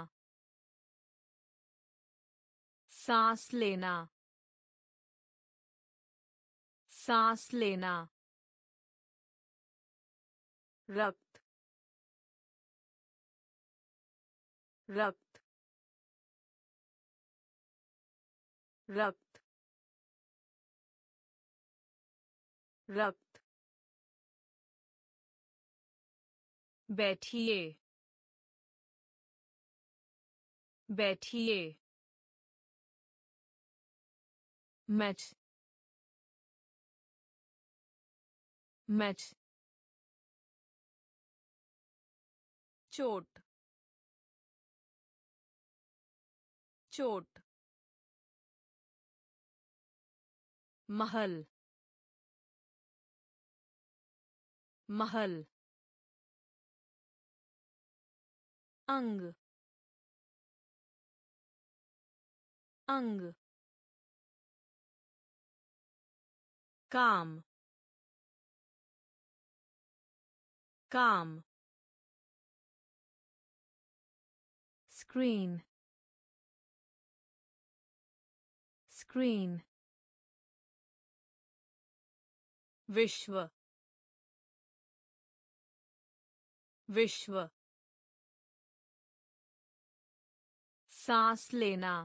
A: सांस लेना। सांस लेना। रक्त। रक्त। रक्त। रक्त। बैठिए। बैठिए। मैच। मैच। चोट। चोट। महल। महल। अंग अंग काम काम screen screen विश्व विश्व सांस लेना।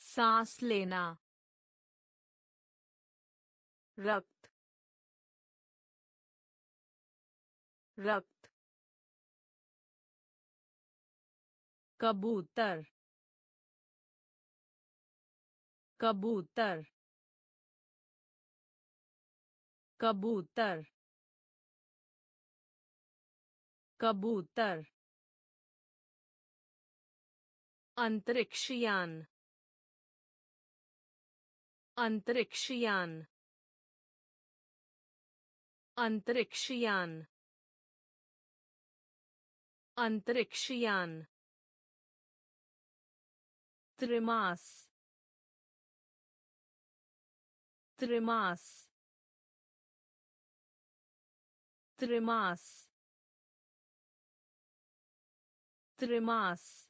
A: सांस लेना। रक्त। रक्त। कबूतर। कबूतर। कबूतर। कबूतर। अंतरिक्षयान अंतरिक्षयान अंतरिक्षयान अंतरिक्षयान त्रिमास त्रिमास त्रिमास त्रिमास।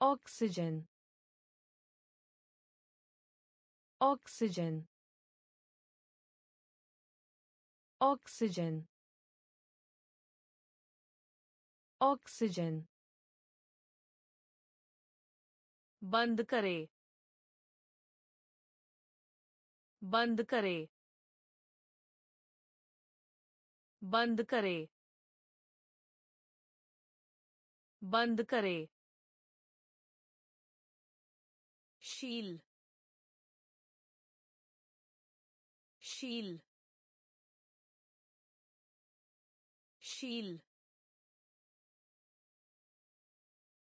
A: Oxygen oxygen oxygen oxygen बंद करे बंद करे बंद करे बंद करे शील शील शील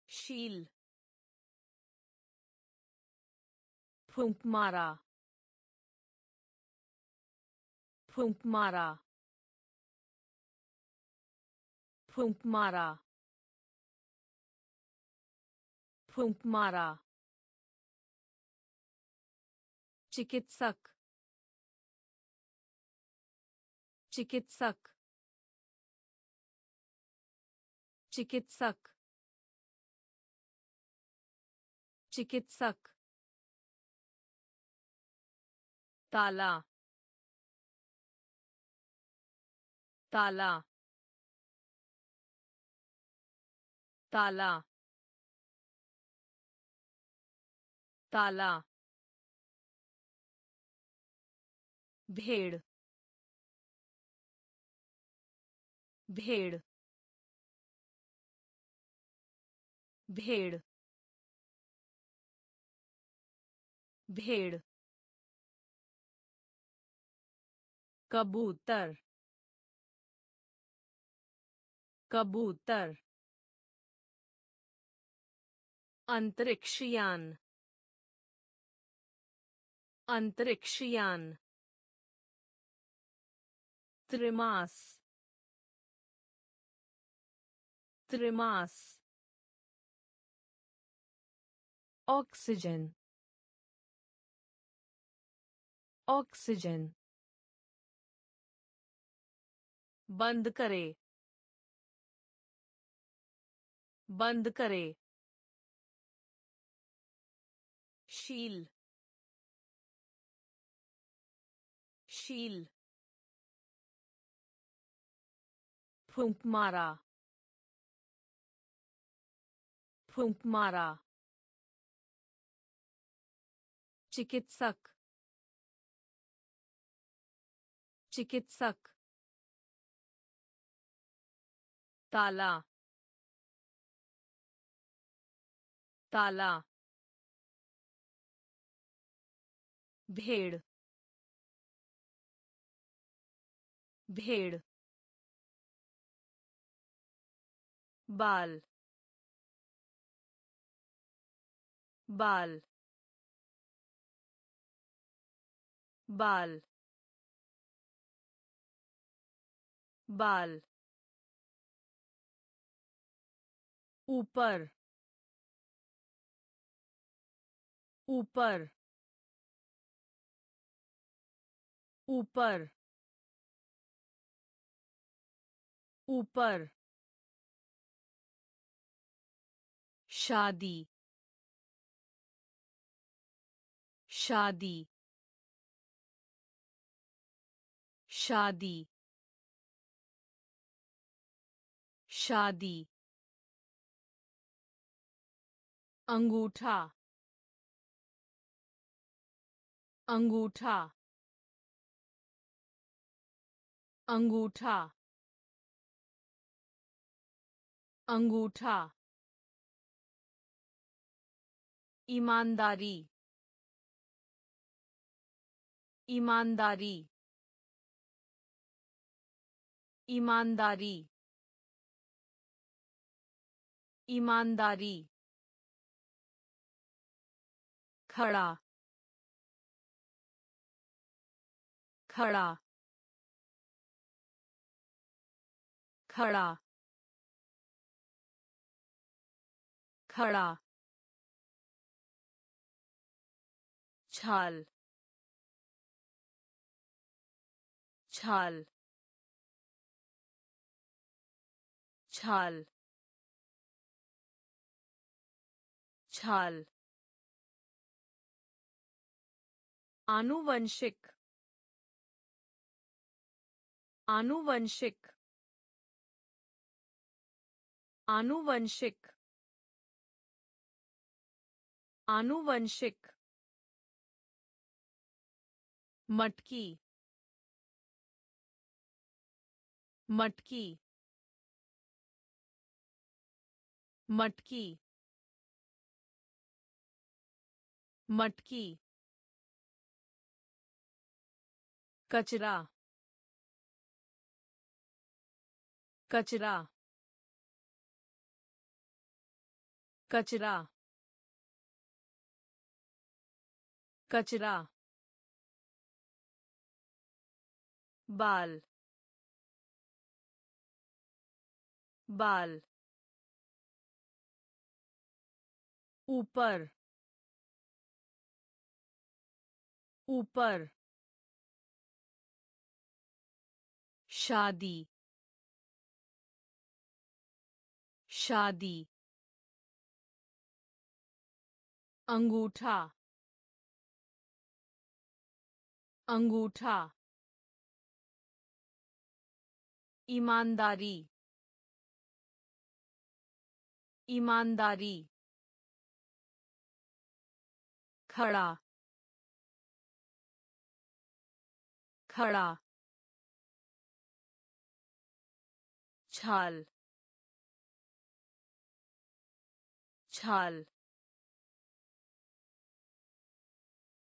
A: शील फूंक मारा फूंक मारा फूंक मारा फूंक मारा चिकित्सक। चिकित्सक। चिकित्सक। चिकित्सक। ताला। ताला। ताला। ताला। भेड़ भेड़ भेड़ भेड़ कबूतर कबूतर अंतरिक्षयान अंतरिक्षयान त्रिमास त्रिमास ऑक्सीजन ऑक्सीजन बंद करे। बंद करे। शील। शील। फूंक मारा फूंक मारा चिकित्सक चिकित्सक ताला ताला भेड़ भेड़ बाल बाल बाल बाल ऊपर ऊपर ऊपर ऊपर शादी। शादी। शादी। शादी। अंगूठा। अंगूठा। अंगूठा। अंगूठा। ईमानदारी। ईमानदारी। ईमानदारी। ईमानदारी। खड़ा। खड़ा। खड़ा। खड़ा। छाल। छाल। छाल। छाल। आनुवंशिक। आनुवंशिक। आनुवंशिक। आनुवंशिक। मटकी मटकी मटकी मटकी कचरा कचरा कचरा कचरा बाल बाल ऊपर ऊपर शादी शादी अंगूठा अंगूठा ईमानदारी। ईमानदारी। खड़ा। खड़ा। छाल। छाल।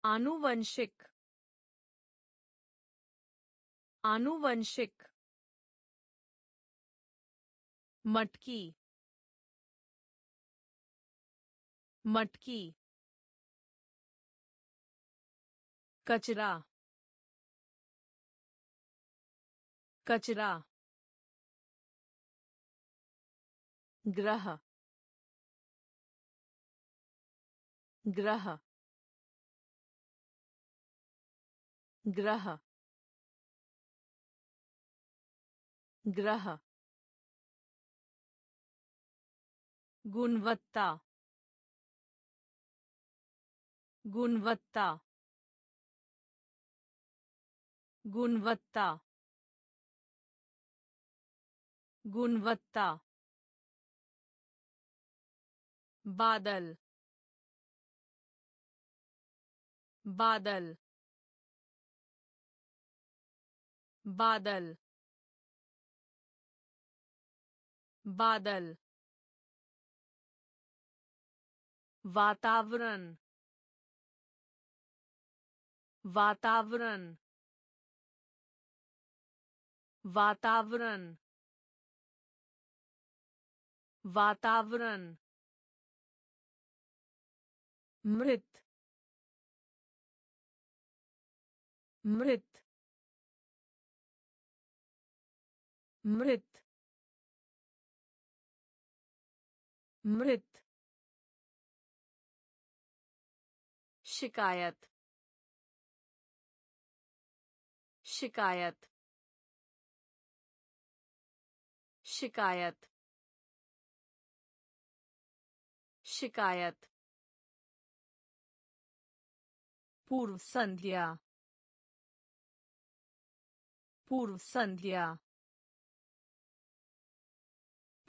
A: आनुवंशिक। आनुवंशिक। मटकी मटकी कचरा कचरा ग्रह ग्रह ग्रह ग्रह गुणवत्ता गुणवत्ता गुणवत्ता गुणवत्ता बादल बादल बादल बादल वातावरण वातावरण वातावरण वातावरण।
B: मृत मृत मृत मृत।
A: शिकायत। शिकायत। शिकायत। शिकायत।
B: पूर्व संध्या पूर्व संध्या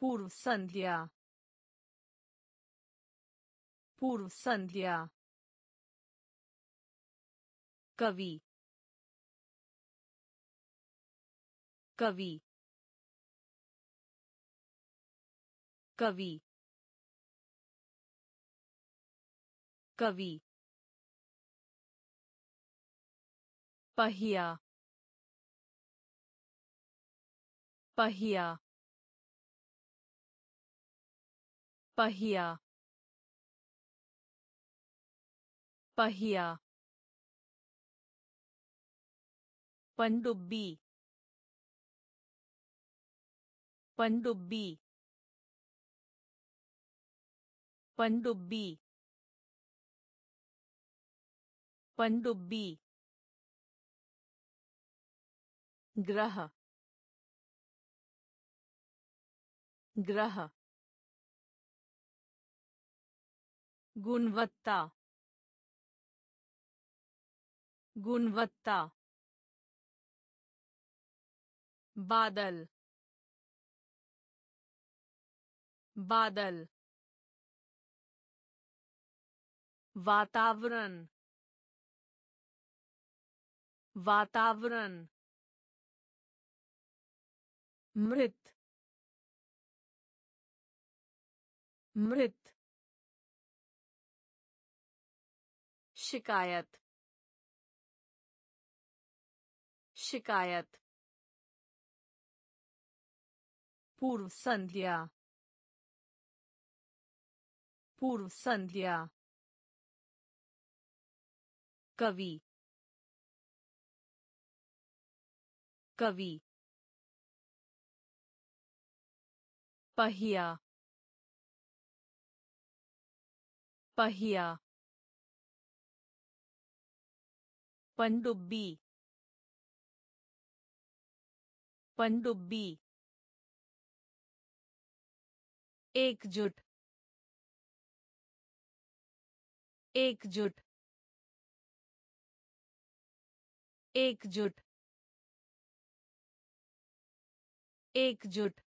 B: पूर्व संध्या पूर्व संध्या कवि कवि कवि कवि पहिया पहिया पहिया पहिया पनडुब्बी। पनडुब्बी। पनडुब्बी। पनडुब्बी। ग्रह। ग्रह। गुणवत्ता। गुणवत्ता।
A: बादल बादल वातावरण वातावरण
B: मृत मृत
A: शिकायत शिकायत
B: पूर्व संध्या पूर्व संध्या कवि। कवि। पहिया। पहिया। पनडुब्बी। पनडुब्बी। एकजुट एकजुट एकजुट एकजुट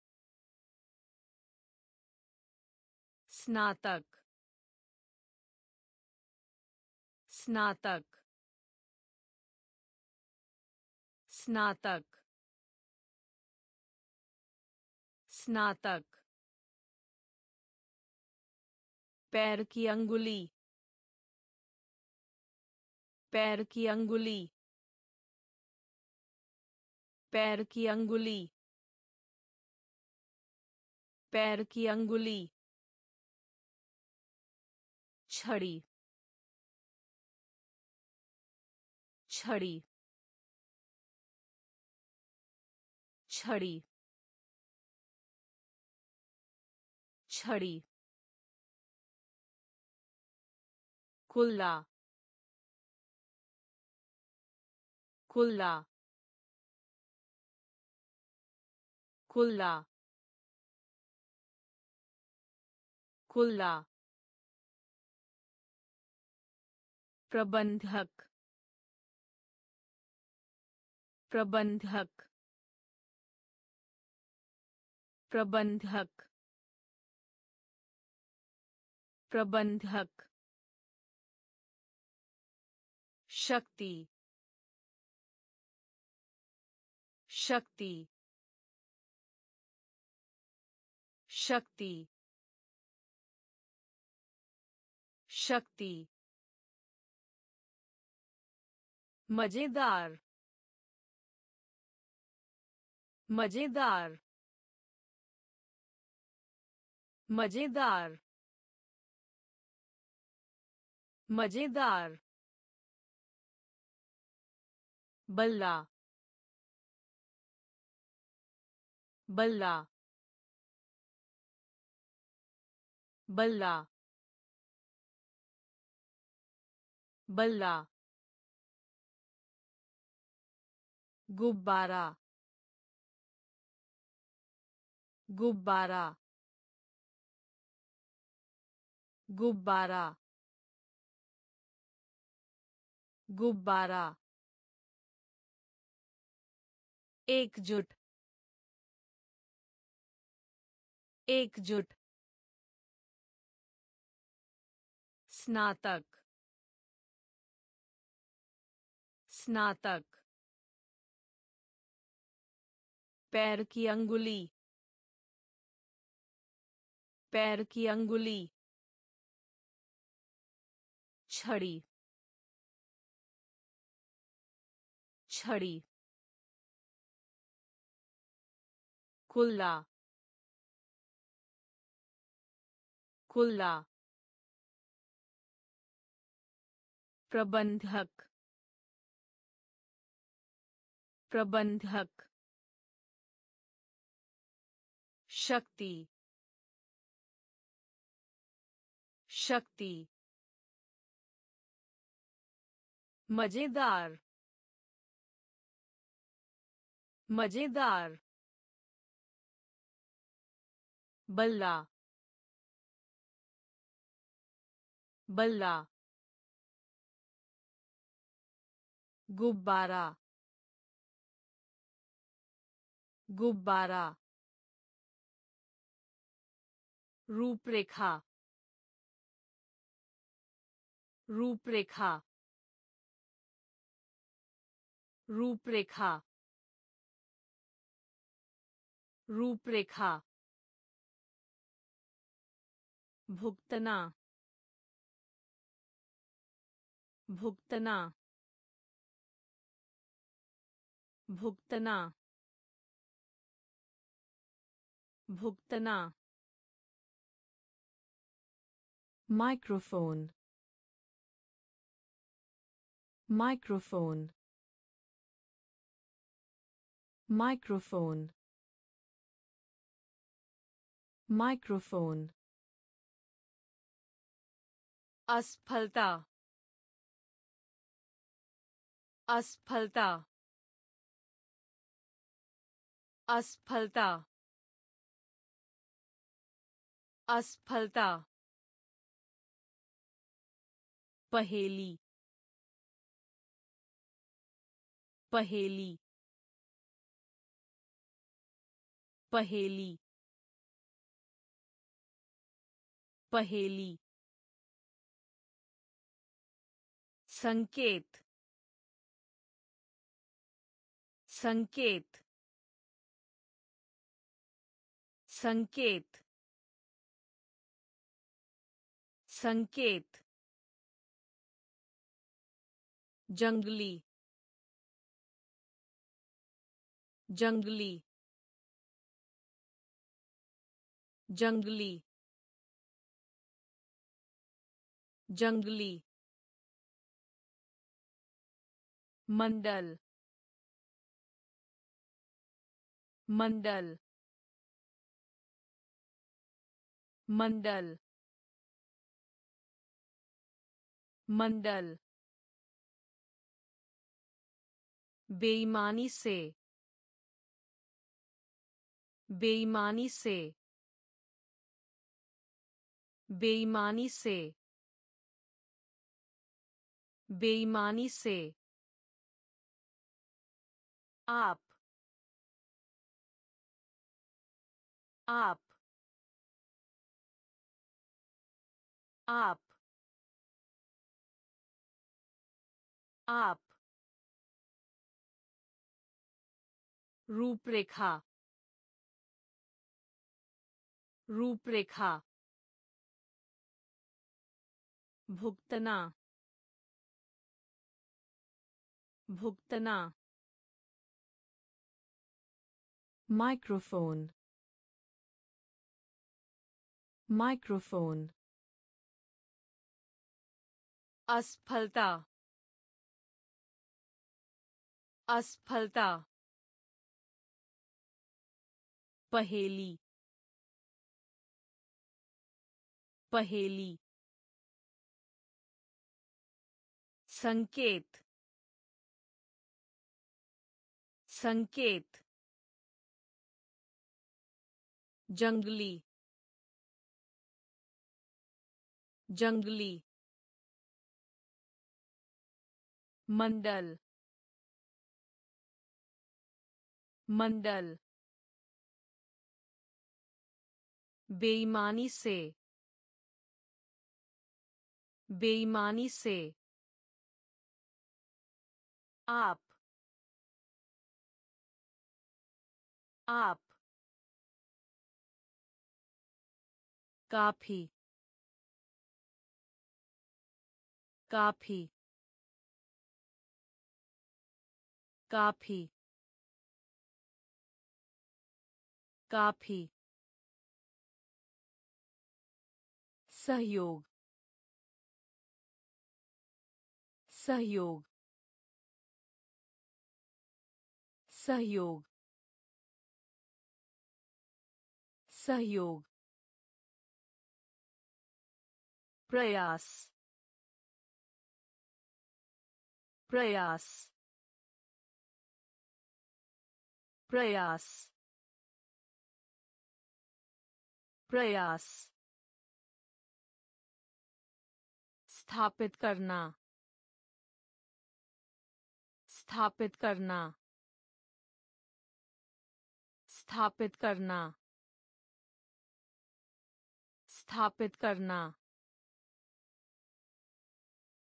B: स्नातक स्नातक स्नातक स्नातक पैर की अंगुली। पैर की अंगुली। पैर की अंगुली। पैर की अंगुली। छड़ी। छड़ी। छड़ी। छड़ी। कुल्ला कुल्ला कुल्ला कुल्ला प्रबंधक। प्रबंधक। प्रबंधक। प्रबंधक। शक्ति शक्ति शक्ति शक्ति। मज़ेदार मज़ेदार
A: मज़ेदार। मज़ेदार। बल्ला बल्ला बल्ला बल्ला गुब्बारा गुब्बारा गुब्बारा गुब्बारा एकजुट एकजुट स्नातक स्नातक पैर की अंगुली पैर की अंगुली छड़ी छड़ी कुल्ला कुल्ला प्रबंधक। प्रबंधक। शक्ति। शक्ति। मज़ेदार। मज़ेदार। बल्ला बल्ला गुब्बारा गुब्बारा रूपरेखा रूपरेखा रूपरेखा रूपरेखा। भुगतना भुगतना भुगतना भुगतना।
B: माइक्रोफोन माइक्रोफोन माइक्रोफोन माइक्रोफोन
A: असफलता। असफलता। असफलता। असफलता। पहेली। पहेली। पहेली। पहेली। संकेत संकेत संकेत संकेत जंगली जंगली जंगली जंगली मंडल मंडल मंडल मंडल बेईमानी से बेईमानी से बेईमानी से बेईमानी से आप आप आप आप रूपरेखा रूपरेखा भुगतना भुगतना
B: microphone. Microphone.
A: असफलता असफलता पहेली पहेली संकेत संकेत जंगली जंगली मंडल मंडल बेईमानी से बेईमानी से आप आप काफ़ी। काफ़ी। काफ़ी। काफ़ी। सहयोग। सहयोग। सहयोग। सहयोग। प्रयास। प्रयास। प्रयास। प्रयास। स्थापित करना। स्थापित करना। स्थापित करना। स्थापित करना।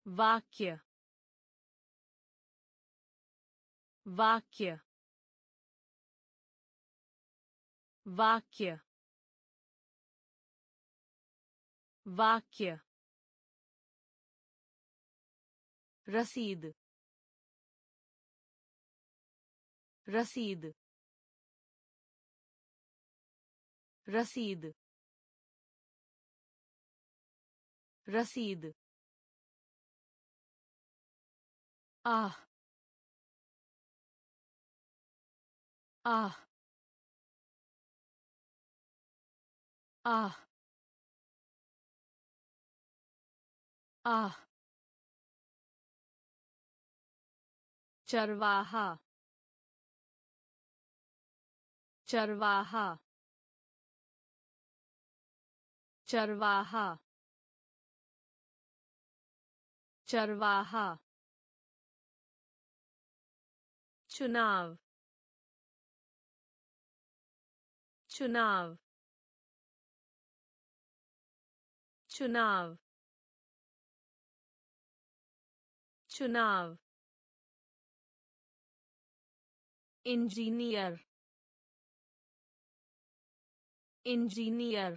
A: वाक्य वाक्य वाक्य वाक्य रसीद रसीद रसीद रसीद आह आह आह आह चरवाहा चरवाहा चरवाहा चरवाहा चुनाव। चुनाव। चुनाव। चुनाव। इंजीनियर। इंजीनियर।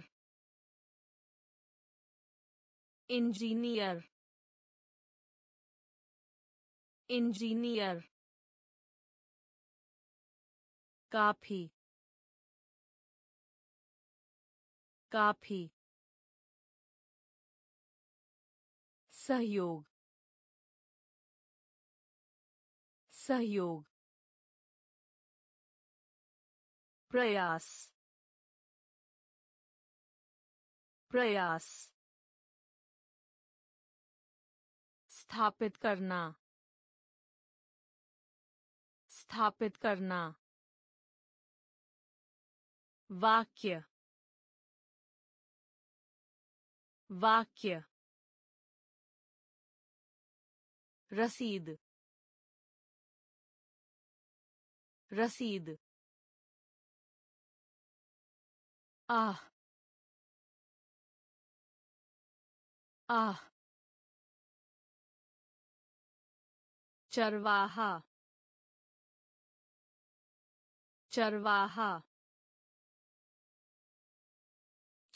A: इंजीनियर। इंजीनियर। काफ़ी। काफ़ी। सहयोग। सहयोग। प्रयास। प्रयास। स्थापित करना। स्थापित करना। वाक्य वाक्य रसीद रसीद आह आह चरवाहा चरवाहा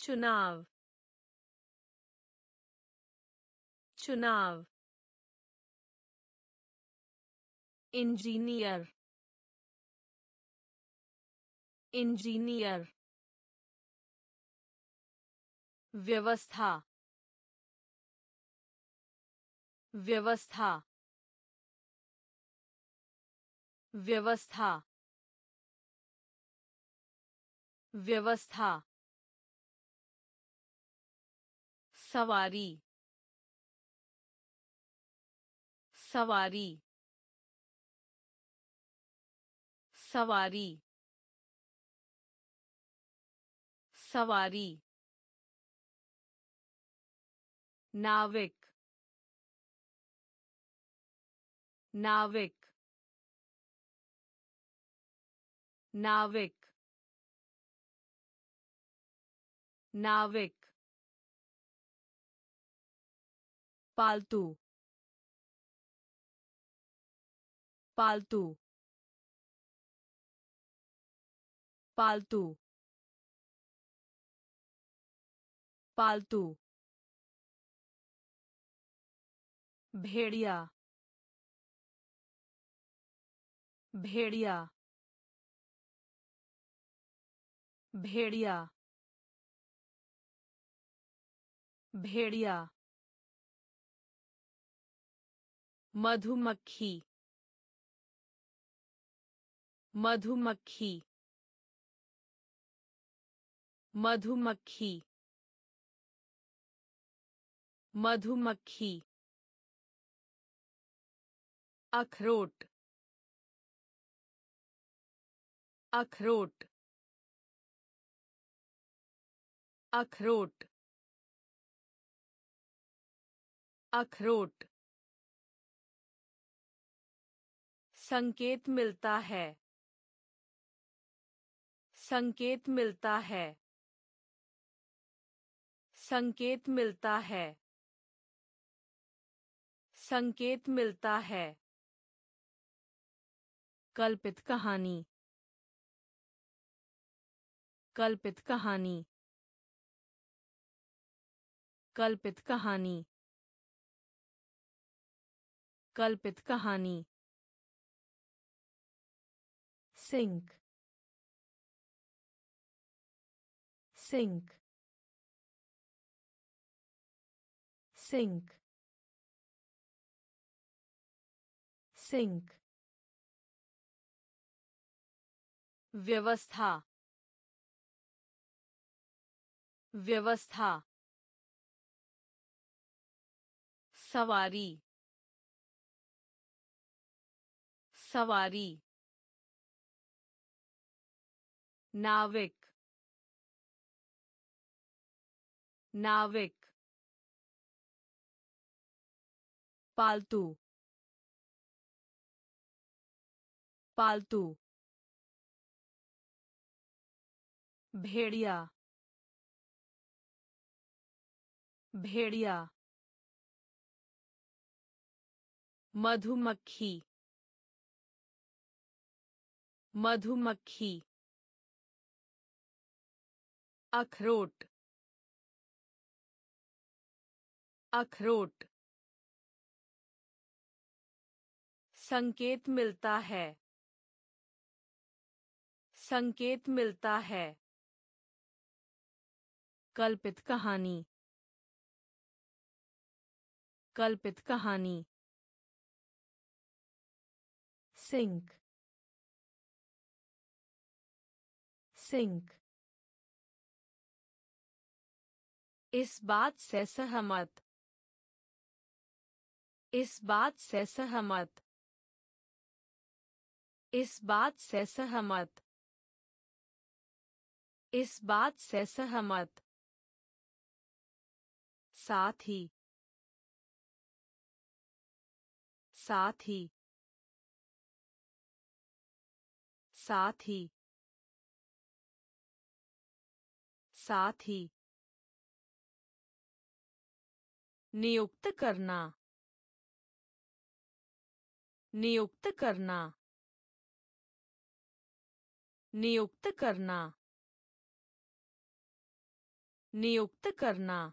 A: चुनाव। चुनाव। इंजीनियर। इंजीनियर। व्यवस्था। व्यवस्था। व्यवस्था। व्यवस्था। सवारी सवारी सवारी सवारी नाविक नाविक नाविक नाविक पालतू। पालतू। पालतू। पालतू। भेड़िया। भेड़िया। भेड़िया। भेड़िया। मधुमक्खी। मधुमक्खी। मधुमक्खी। मधुमक्खी। अखरोट। अखरोट। अखरोट। अखरोट। संकेत मिलता है। संकेत मिलता है। संकेत मिलता है। संकेत मिलता है। कल्पित कहानी। कल्पित कहानी। कल्पित कहानी। कल्पित कहानी।
B: Sink. Sink. Sink. Sink.
A: व्यवस्था व्यवस्था सवारी सवारी नाविक नाविक पालतू पालतू भेड़िया भेड़िया मधुमक्खी मधुमक्खी अखरोट अखरोट। संकेत मिलता है। संकेत मिलता है। कल्पित कहानी। कल्पित कहानी।
B: sink sink
A: इस बात से सहमत। इस बात से सहमत। इस बात से सहमत। इस बात से सहमत। साथ ही। साथ ही। साथ ही। साथ ही। नियुक्त करना। नियुक्त करना। नियुक्त करना। नियुक्त करना।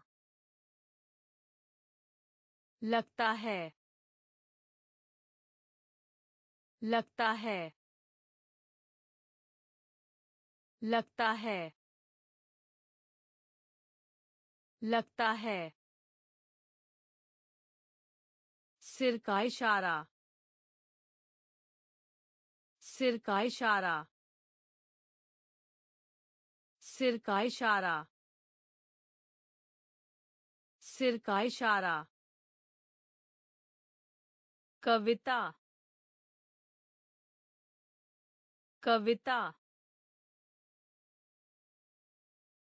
A: लगता है। लगता है। लगता है। लगता है। सिर का इशारा। सिर का इशारा। सिर का इशारा। सिर का इशारा। कविता। कविता।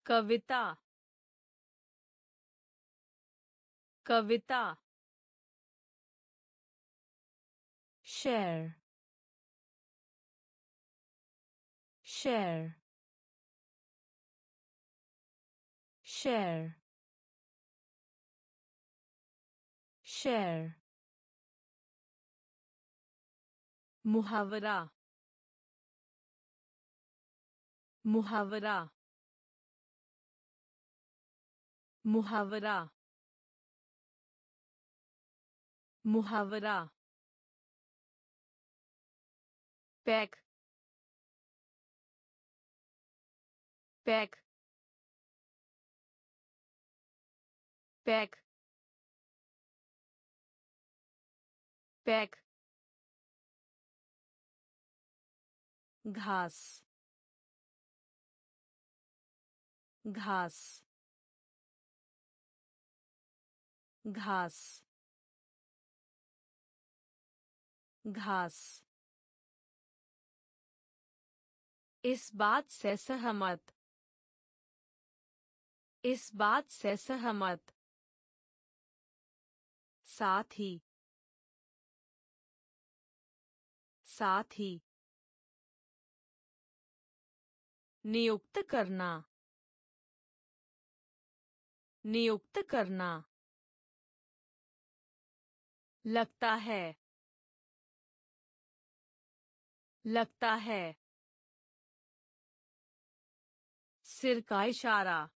A: कविता। कविता।
B: share share share share
A: मुहावरा मुहावरा मुहावरा मुहावरा पैक पैक पैक पैक घास घास घास घास इस बात से सहमत। इस बात से सहमत। साथ। ही साथ। ही नियुक्त करना। नियुक्त करना। लगता है। लगता है। सिर का इशारा।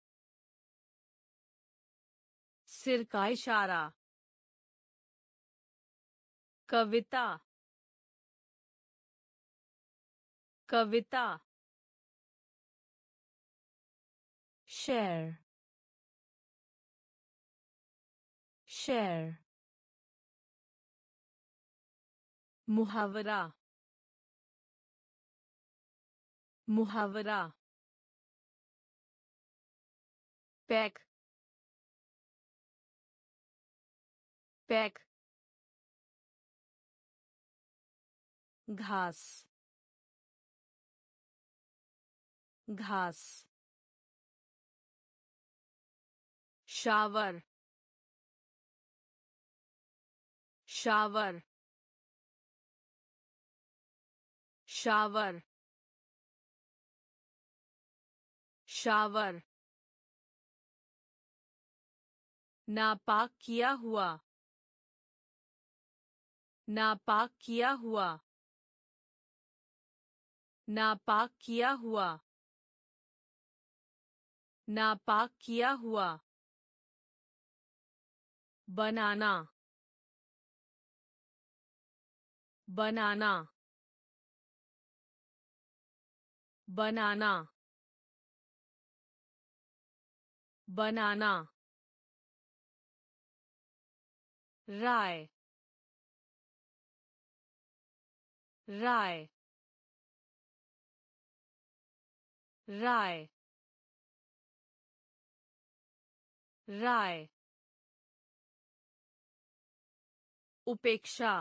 A: सिर का इशारा। कविता। कविता।
B: share share
A: मुहावरा। मुहावरा। पैक पैक घास घास शावर शावर शावर शावर नापाक किया हुआ। नापाक किया हुआ। नापाक किया हुआ। नापाक किया हुआ। बनाना। बनाना। बनाना। बनाना। राय राय राय राय। उपेक्षा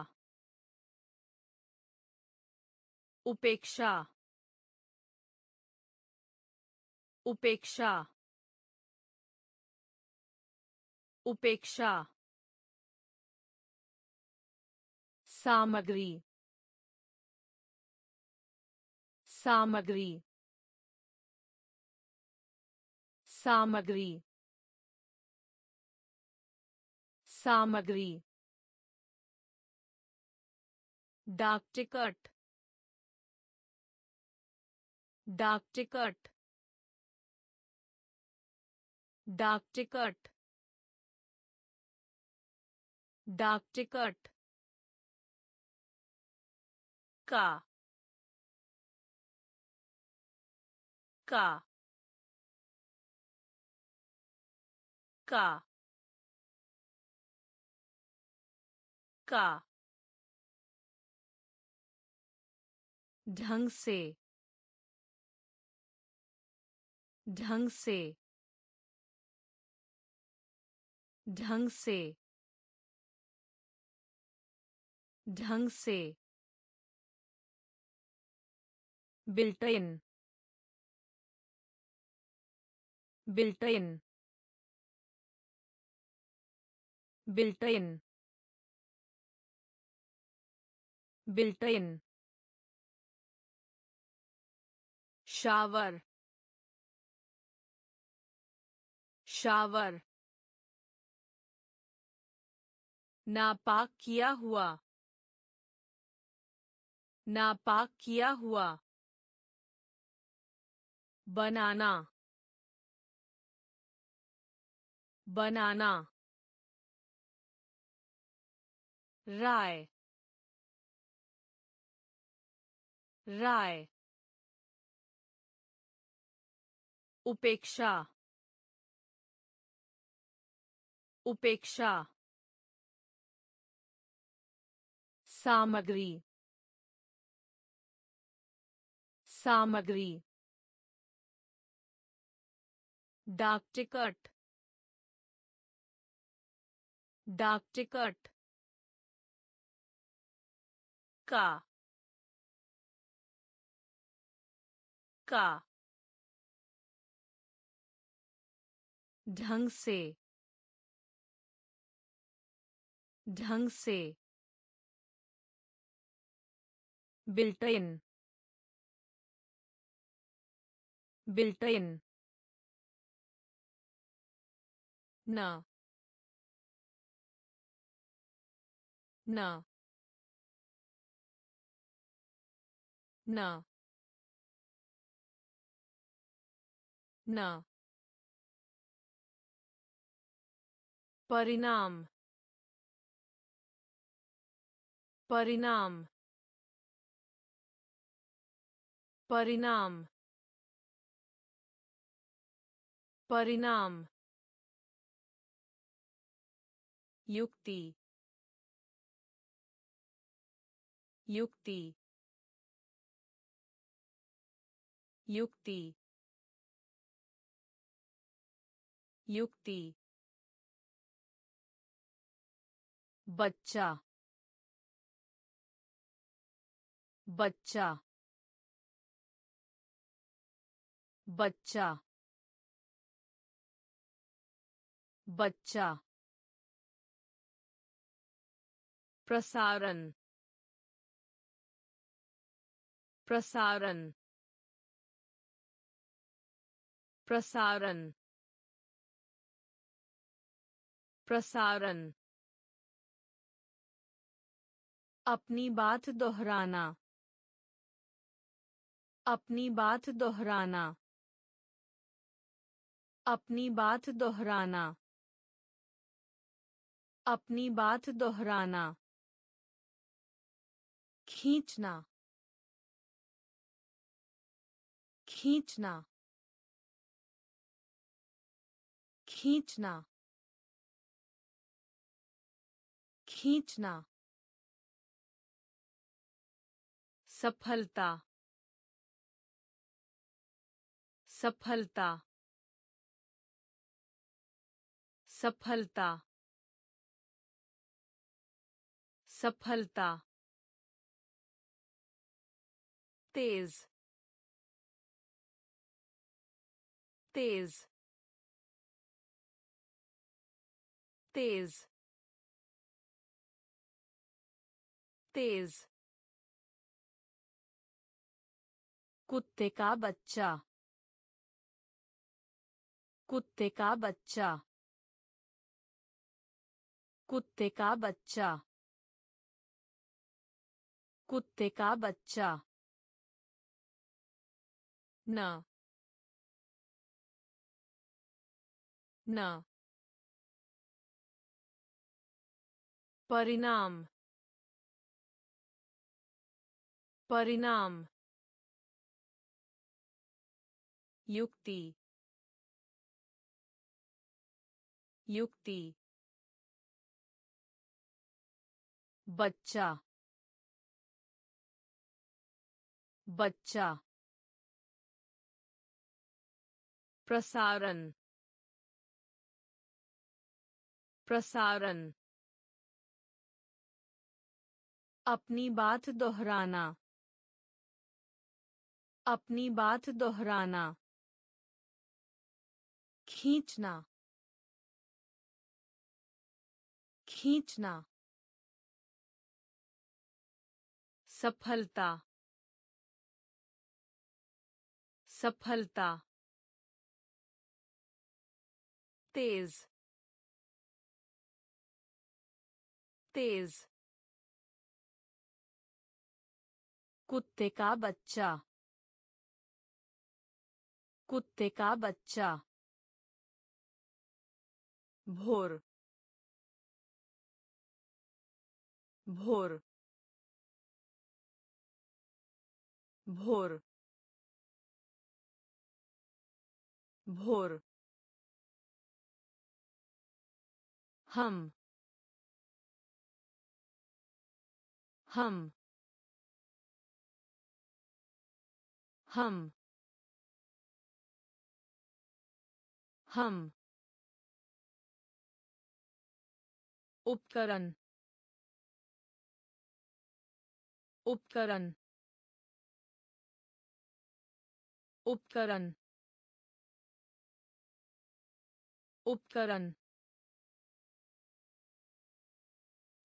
A: उपेक्षा उपेक्षा। उपेक्षा। सामग्री सामग्री सामग्री सामग्री डाक टिकट डाक टिकट डाक टिकट डाक टिकट का। का। का। का। ढंग से। ढंग से। ढंग से। ढंग से। Built in built in built in built in shower shower नापाक किया हुआ। नापाक किया हुआ। बनाना बनाना राय राय उपेक्षा उपेक्षा सामग्री सामग्री डाक टिकट डाक टिकट का का ढंग से ढंग से बिल्ट इन बिल्ट इन न। न। न। न। परिणाम। परिणाम। परिणाम। परिणाम। युक्ति। युक्ति। युक्ति। युक्ति। बच्चा। बच्चा। बच्चा। बच्चा। प्रसारण। प्रसारण। प्रसारण। प्रसारण। अपनी बात दोहराना। अपनी बात दोहराना। अपनी बात दोहराना। अपनी बात दोहराना। खींचना। खींचना। खींचना। खींचना। सफलता। सफलता। सफलता। सफलता। तेज तेज तेज तेज। कुत्ते का बच्चा, कुत्ते का बच्चा, कुत्ते का बच्चा, कुत्ते का बच्चा। न न। परिणाम परिणाम। युक्ति युक्ति। बच्चा बच्चा। प्रसारण। प्रसारण। अपनी बात दोहराना। अपनी बात दोहराना। खींचना। खींचना। सफलता। सफलता। तेज तेज कुत्ते का बच्चा कुत्ते का बच्चा भोर भोर भोर भोर हम हम हम हम. उपकरण उपकरण. उपकरण उपकरण.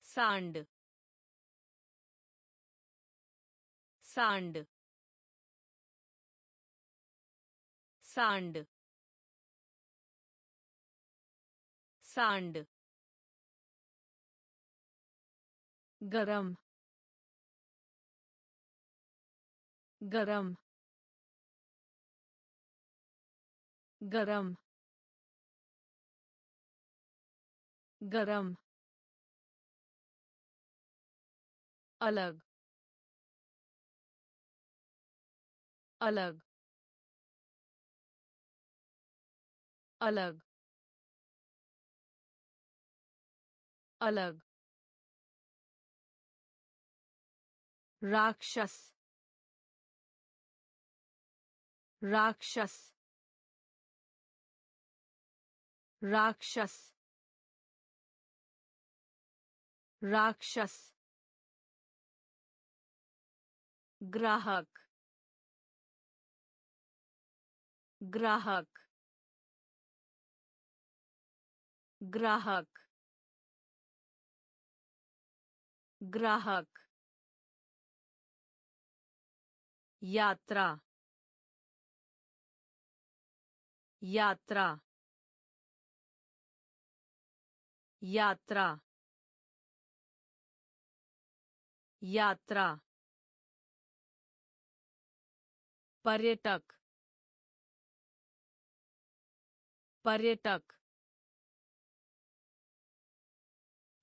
A: सांड सांड सांड सांड गरम गरम गरम गरम अलग। अलग। अलग। अलग। राक्षस। राक्षस। राक्षस। राक्षस। ग्राहक। ग्राहक। ग्राहक। ग्राहक। यात्रा। यात्रा। यात्रा। यात्रा। पर्यटक पर्यटक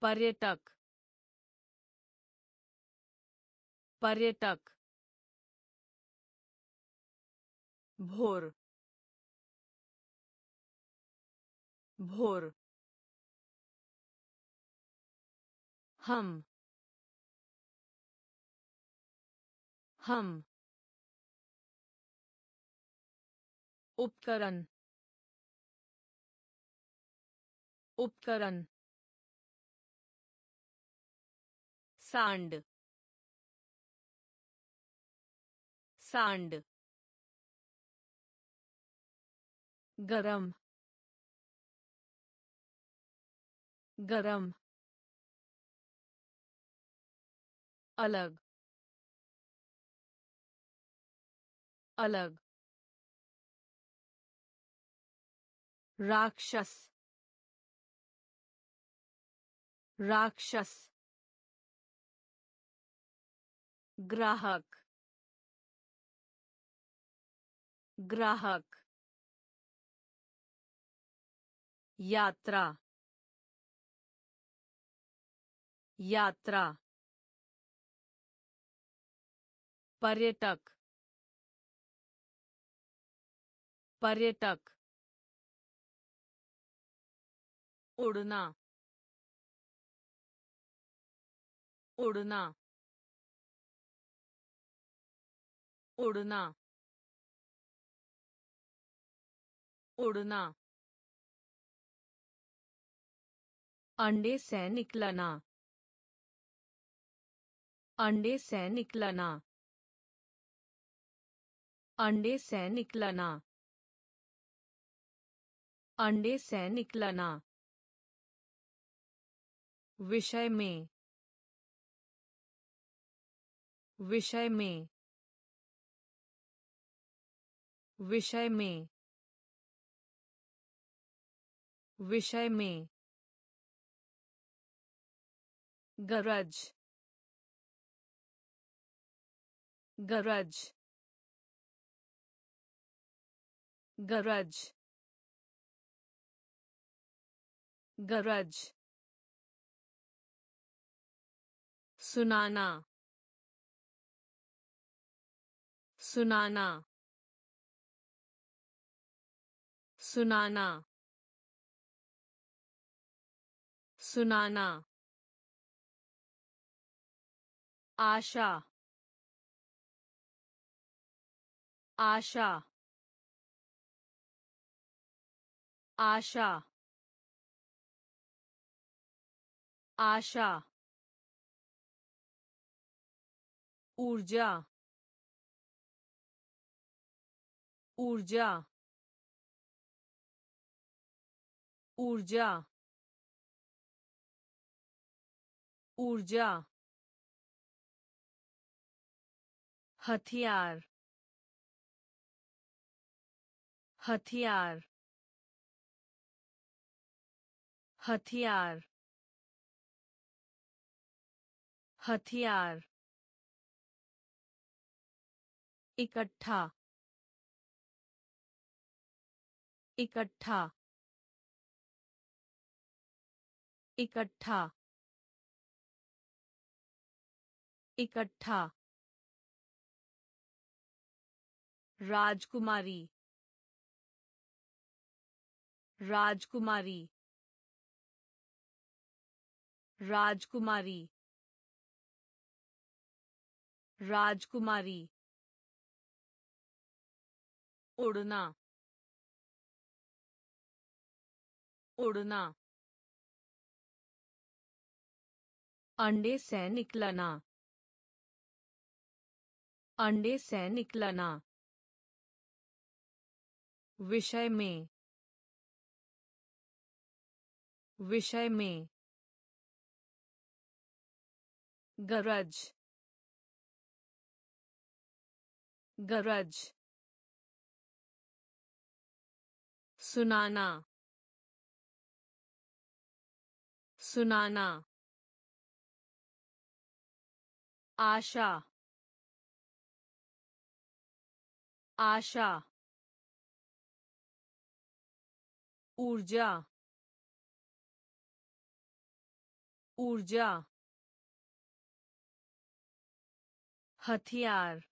A: पर्यटक पर्यटक भोर भोर हम हम उपकरण उपकरण सांड सांड गरम गरम अलग अलग राक्षस। राक्षस। ग्राहक। ग्राहक। यात्रा। यात्रा। पर्यटक। पर्यटक। उड़ना उड़ना उड़ना उड़ना। अंडे से निकलना, अंडे से निकलना। अंडे से निकलना, अंडे से निकलना। विषय में विषय में विषय में विषय में गरज गरज गरज गरज सुनाना। सुनाना। सुनाना। सुनाना। आशा। आशा। आशा। आशा। ऊर्जा ऊर्जा ऊर्जा ऊर्जा हथियार हथियार हथियार हथियार। इकट्ठा। इकट्ठा। इकट्ठा। इकट्ठा। राजकुमारी। राजकुमारी। राजकुमारी। राजकुमारी। उड़ना उड़ना। अंडे से निकलना अंडे से निकलना। विषय में विषय में। गरज गरज। सुनाना। सुनाना। आशा। आशा। ऊर्जा। ऊर्जा। हथियार।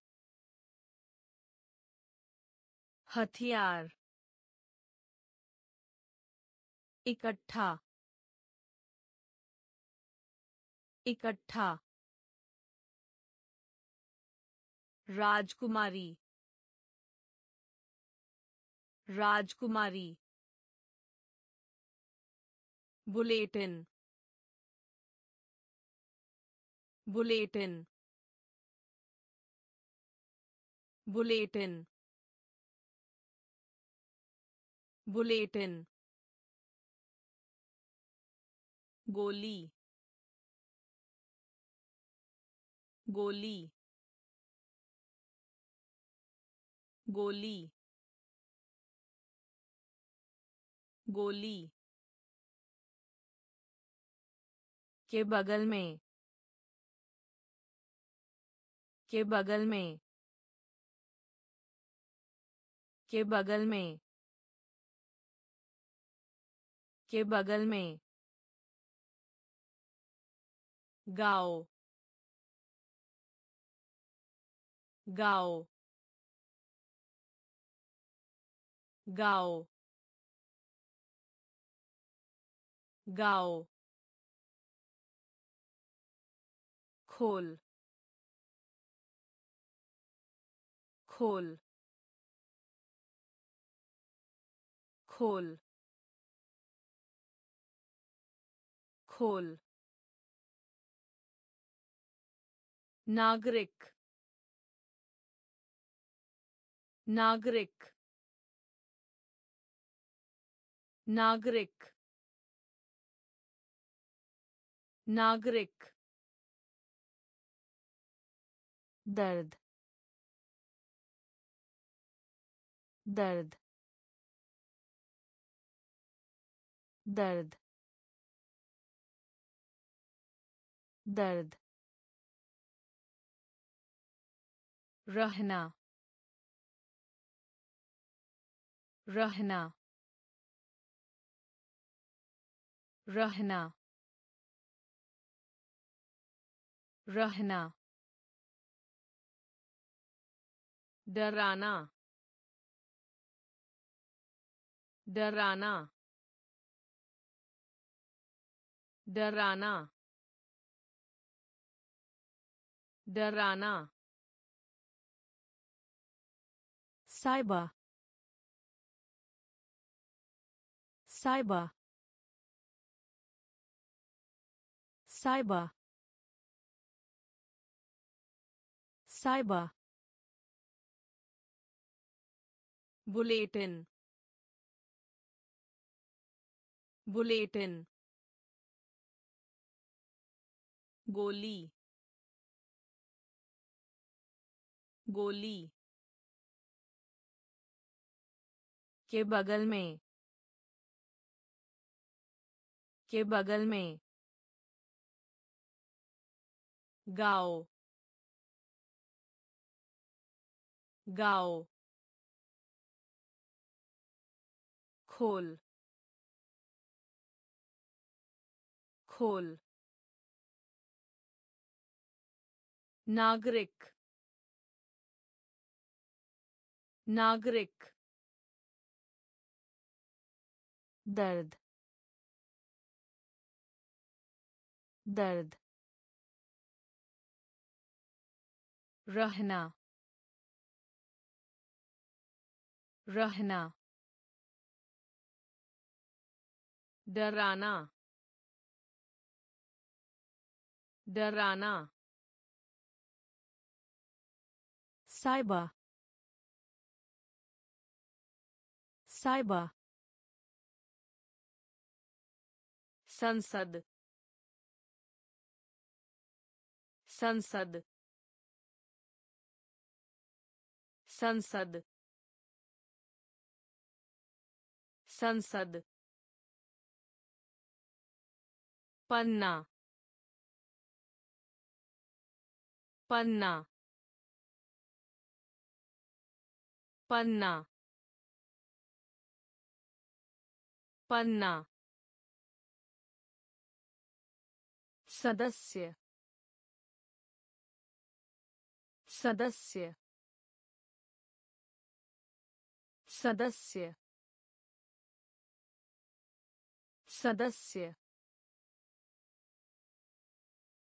A: हथियार। इकट्ठा इकट्ठा राजकुमारी राजकुमारी बुलेटिन बुलेटिन बुलेटिन बुलेटिन गोली। गोली। गोली। गोली। के बगल में। के बगल में। के बगल में। के बगल में। गाओ। गाओ। गाओ। गाओ। खोल। खोल। खोल। खोल। नागरिक नागरिक नागरिक नागरिक
B: दर्द दर्द दर्द दर्द
A: रहना। रहना। रहना। रहना। डराना। डराना। डराना। डराना।
B: साइबा साइबा साइबा साइबा
A: बुलेटिन बुलेटिन गोली गोली के बगल में के बगल में गाओ गाओ खोल खोल नागरिक नागरिक
B: दर्द दर्द
A: रहना रहना डराना डराना
B: साइबा साइबा
A: संसद संसद संसद संसद पन्ना पन्ना पन्ना पन्ना। सदस्य सदस्य सदस्य सदस्य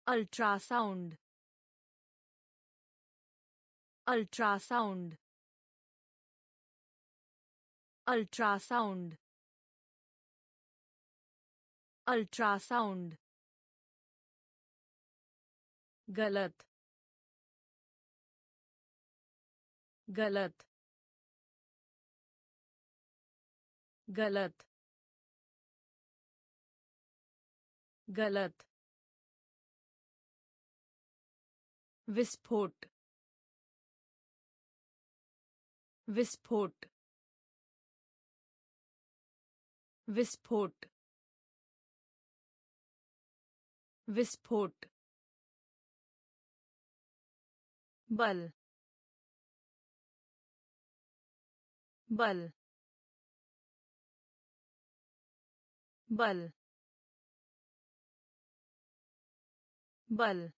A: अल्ट्रासाउंड अल्ट्रासाउंड अल्ट्रासाउंड अल्ट्रासाउंड गलत गलत गलत गलत विस्फोट विस्फोट विस्फोट विस्फोट बल बल बल बल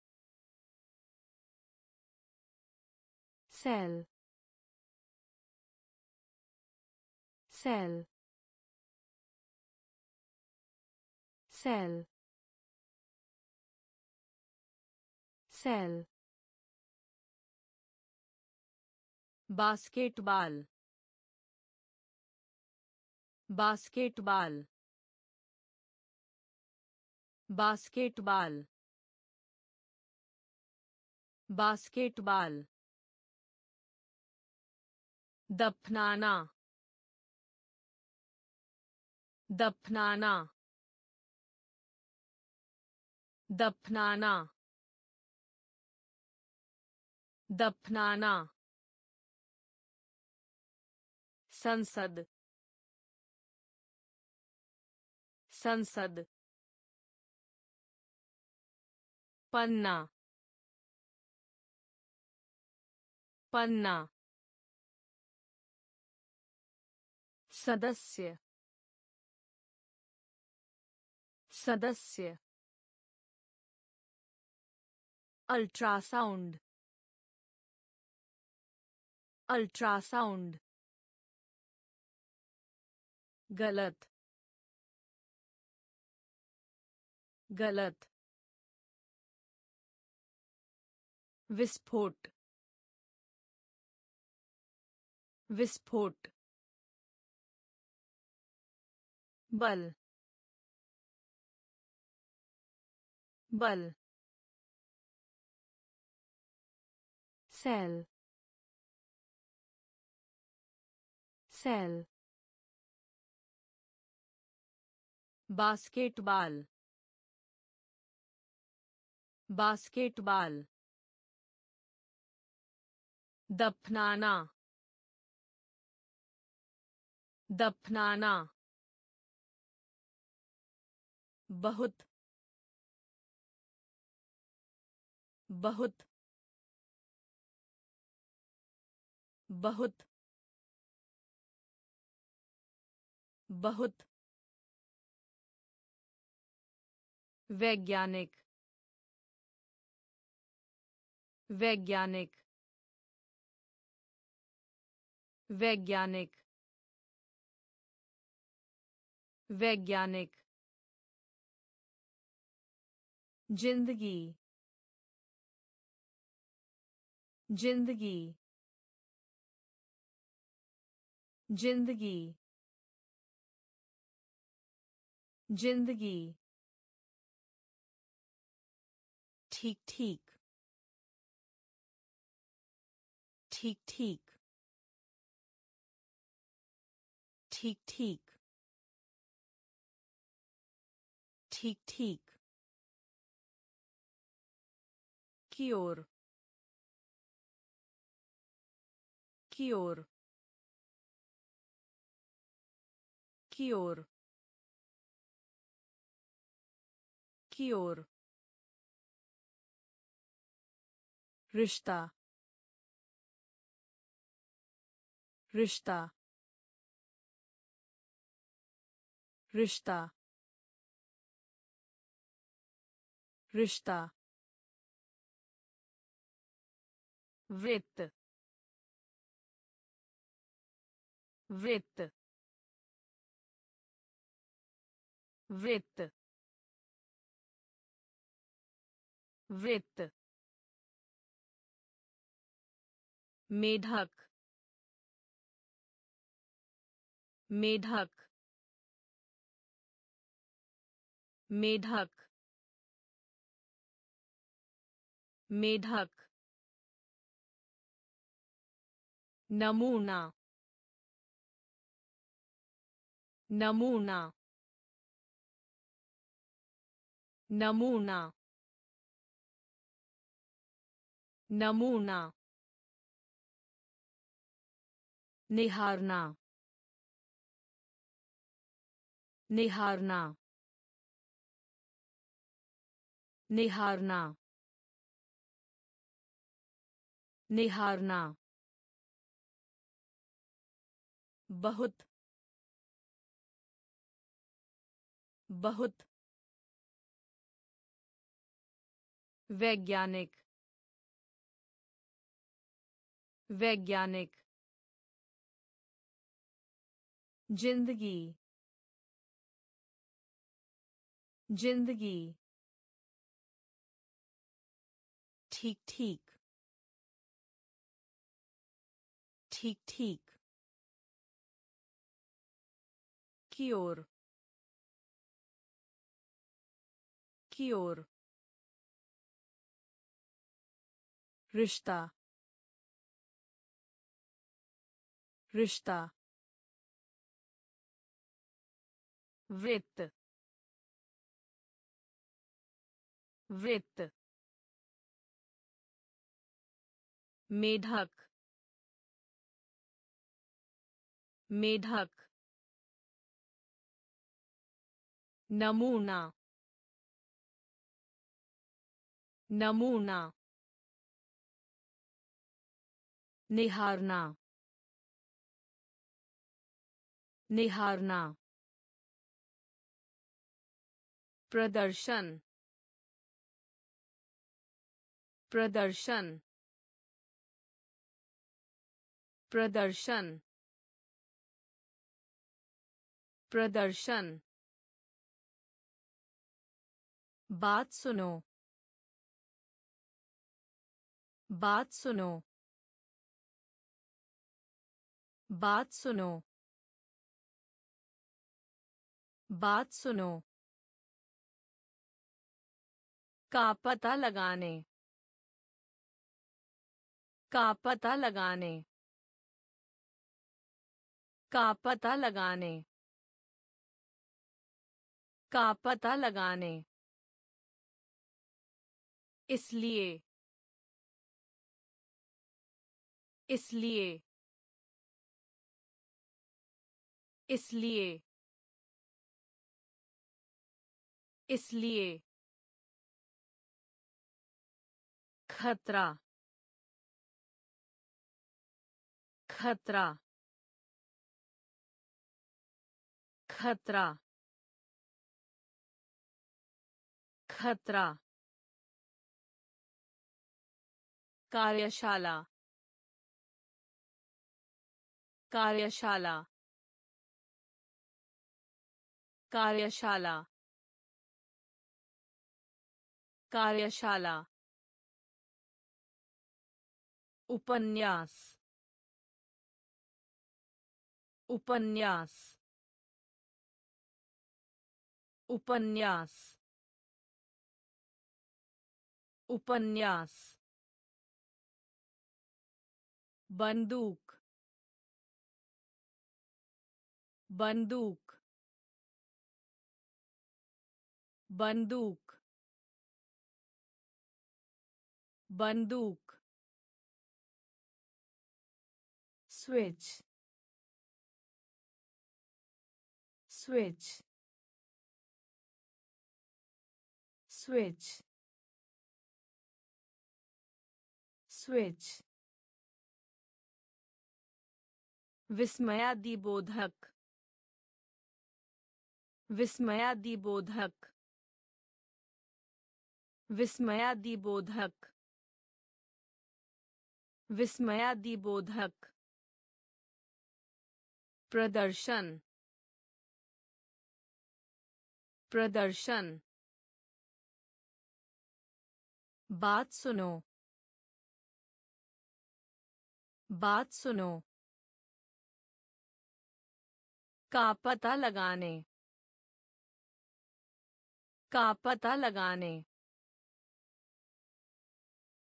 B: cell cell cell cell
A: basketball basketball basketball basketball दफनाना दफनाना दफनाना दफनाना संसद संसद पन्ना पन्ना सदस्य सदस्य अल्ट्रासाउंड अल्ट्रासाउंड गलत गलत विस्फोट विस्फोट बल बल
B: cell cell
A: बास्केटबॉल बास्केटबॉल दफनाना दफनाना बहुत बहुत बहुत बहुत वैज्ञानिक वैज्ञानिक वैज्ञानिक वैज्ञानिक। ज़िंदगी ज़िंदगी। ज़िंदगी। ज़िंदगी।
B: ठीक ठीक ठीक ठीक ठीक ठीक ठीक ठीक
A: की ओर की ओर की ओर की ओर
B: रिश्ता। रिश्ता। रिश्ता। रिश्ता।
A: वृत्त। वृत्त। वृत्त। वृत्त। मेढक मेढक मेढक मेढक नमूना नमूना नमूना नमूना
B: निहारना निहारना निहारना निहारना।
A: बहुत बहुत। वैज्ञानिक वैज्ञानिक। ज़िंदगी ज़िंदगी
B: ठीक ठीक ठीक ठीक
A: की ओर की ओर
B: रिश्ता रिश्ता
A: वृत्त वृत्त मेढक मेढक नमूना नमूना
B: निहारना निहारना
A: प्रदर्शन। प्रदर्शन। प्रदर्शन। प्रदर्शन।
B: बात सुनो। बात सुनो। बात सुनो। बात सुनो।
A: का पता लगाने। का पता लगाने। का पता लगाने। का पता लगाने। इसलिए। इसलिए। इसलिए। इसलिए। खतरा। खतरा। खतरा। खतरा। कार्यशाला। कार्यशाला। कार्यशाला। कार्यशाला। उपन्यास। उपन्यास। उपन्यास। उपन्यास। बंदूक। बंदूक। बंदूक। बंदूक।
B: स्विच स्विच स्विच स्विच
A: विस्मयादिबोधक विस्मयादिबोधक विस्मयादिबोधक विस्मयादिबोधक प्रदर्शन। प्रदर्शन।
B: बात सुनो। बात सुनो।
A: का पता लगाने। का पता लगाने।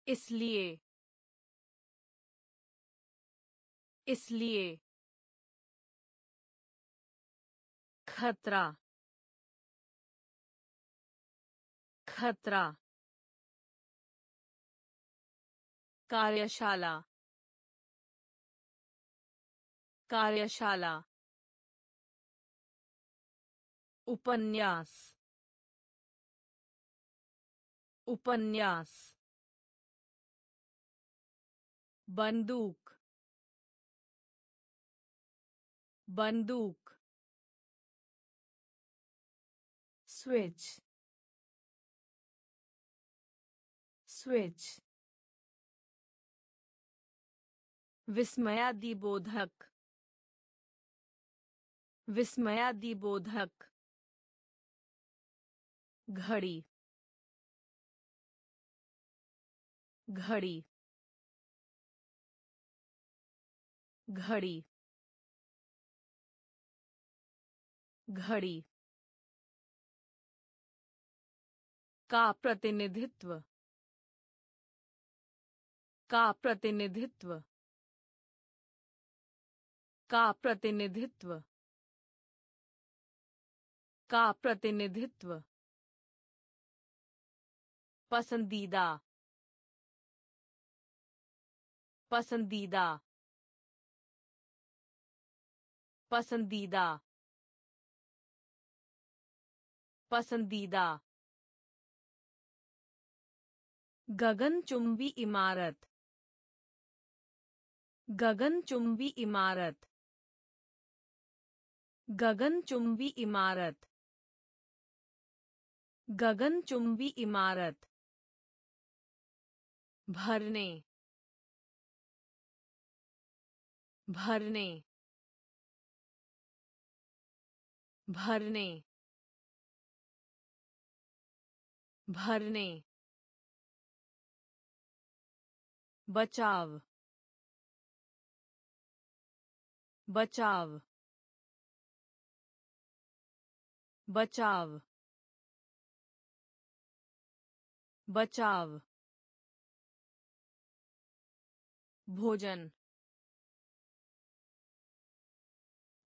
A: इसलिए। इसलिए। खतरा। खतरा। कार्यशाला। कार्यशाला। उपन्यास। उपन्यास। बंदूक। बंदूक।
B: स्विच स्विच
A: विस्मयादिबोधक विस्मयादिबोधक घड़ी घड़ी घड़ी घड़ी का प्रतिनिधित्व। का प्रतिनिधित्व। का प्रतिनिधित्व। का प्रतिनिधित्व। पसंदीदा। पसंदीदा। पसंदीदा। पसंदीदा। गगनचुंबी इमारत। गगनचुंबी इमारत। गगनचुंबी इमारत। गगनचुंबी इमारत। भरने। भरने। भरने। भरने। बचाव बचाव बचाव बचाव भोजन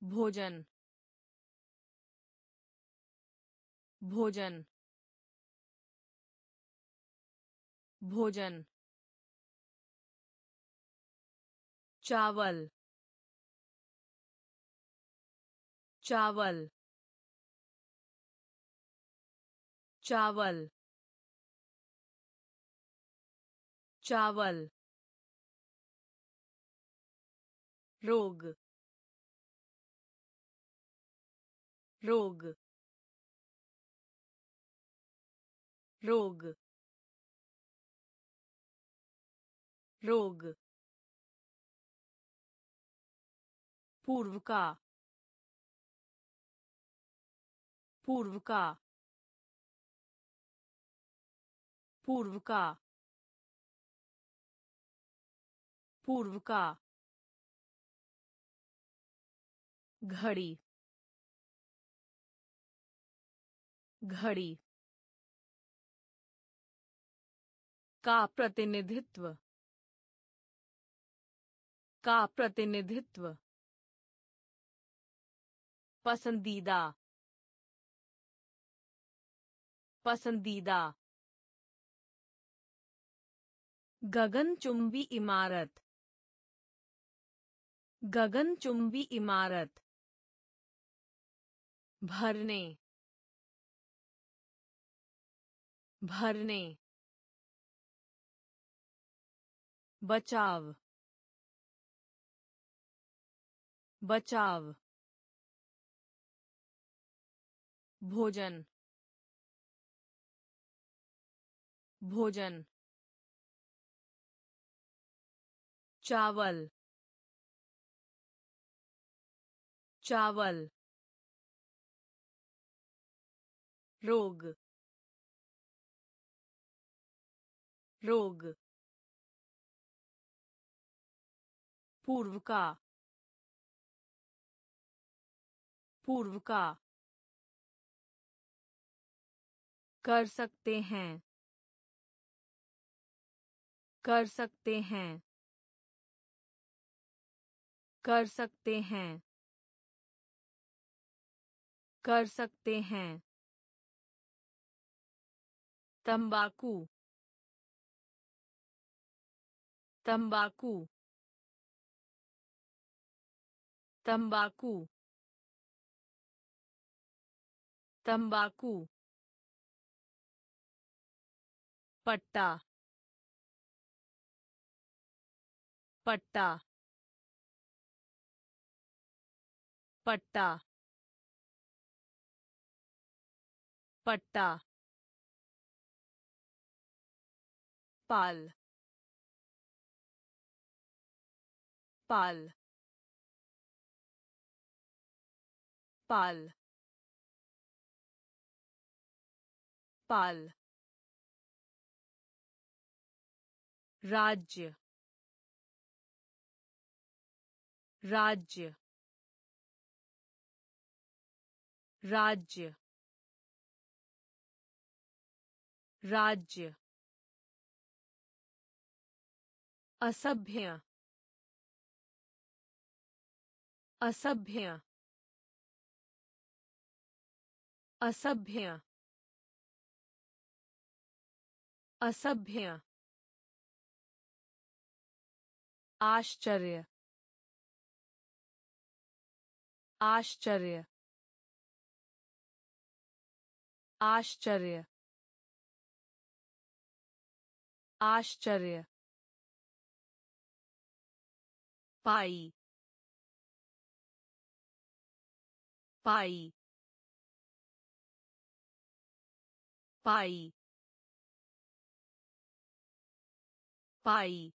A: भोजन भोजन भोजन चावल चावल चावल चावल रोग रोग रोग रोग पूर्व का। पूर्व का। पूर्व का। पूर्व का। घड़ी। घड़ी। का प्रतिनिधित्व। का प्रतिनिधित्व। पसंदीदा। पसंदीदा। गगनचुंबी इमारत। गगनचुंबी इमारत। भरने। भरने। बचाव। बचाव। भोजन। भोजन। चावल। चावल। रोग। रोग। पूर्व का। पूर्व का। कर सकते हैं। कर सकते हैं। कर सकते हैं। कर सकते हैं। तंबाकू। तंबाकू। तंबाकू। तंबाकू। पट्टा। पट्टा। पट्टा। पट्टा। पाल। पाल। पाल। पाल। राज्य राज्य राज्य राज्य। असभ्य असभ्य। असभ्य असभ्य। आश्चर्य। आश्चर्य। आश्चर्य। आश्चर्य। पाई। पाई। पाई। पाई।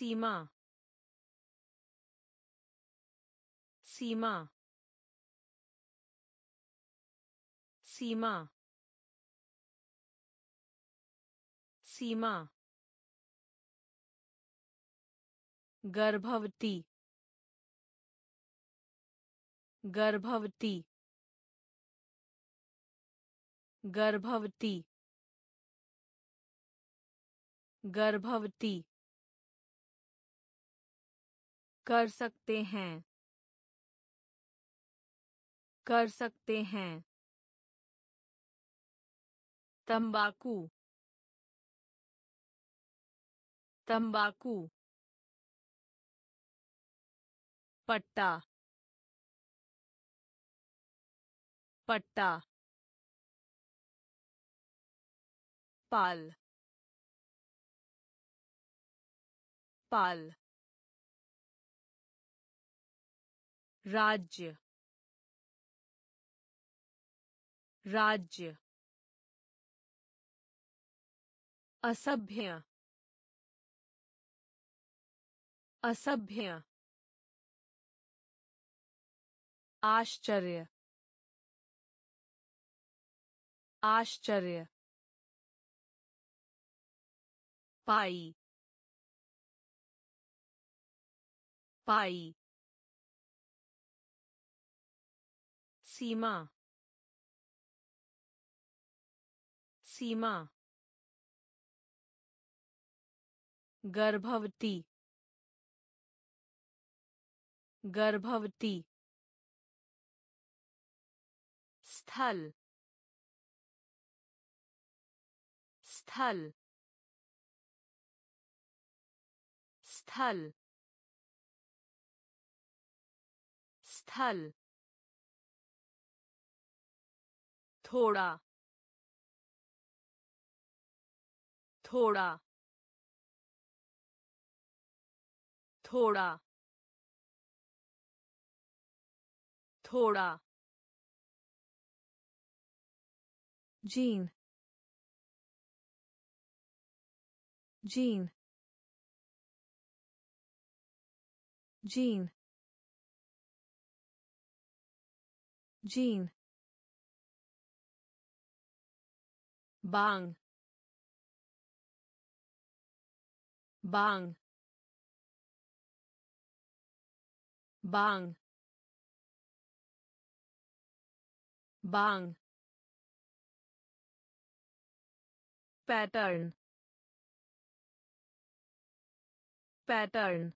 A: सीमा। सीमा। सीमा। सीमा। गर्भवती। गर्भवती। गर्भवती। गर्भवती। कर सकते हैं। कर सकते हैं। तंबाकू। तंबाकू। पट्टा। पट्टा। पाल। पाल। राज्य राज्य असभ्य असभ्य आश्चर्य आश्चर्य पाई पाई सीमा। सीमा। गर्भवती। गर्भवती। स्थल। स्थल। स्थल। स्थल। थोड़ा थोड़ा थोड़ा थोड़ा।
B: Gene gene gene gene
A: bang. Bang. Bang. Bang. Pattern. Pattern.